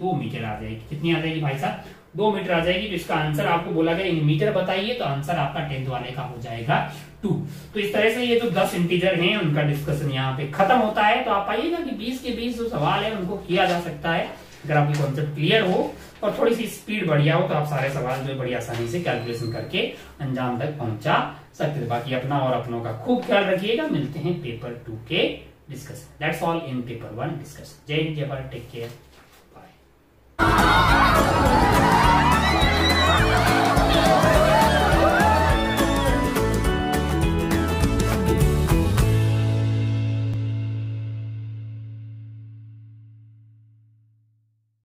दो मीटर आ जाएगी। कितनी आ जाएगी भाई साहब? दो मीटर आ जाएगी। तो इसका आंसर आपको बोला गया मीटर बताइए तो आंसर आपका टेंथ वाले का हो जाएगा। टू। तो इस तरह से ये जो दस इंटीजर हैं, उनका डिस्कशन यहाँ पे खत्म होता है। तो आप आइएगा कि बीस के बीस जो सवाल है, उनको किया जा सकता है। अगर आपकी कॉन्सेप्ट क्लियर हो और थोड़ी सी स्पीड बढ़िया हो तो आप सारे सवाल जो बड़ी आसानी से कैलकुलेशन करके अंजाम तक पहुँचा सकते थे बाकी अपना और अपनों का खूब ख्याल रखिएगा। मिलते हैं पेपर टू के discussion that's all in paper one discussion जय हिंद, जय भारत। Take care bye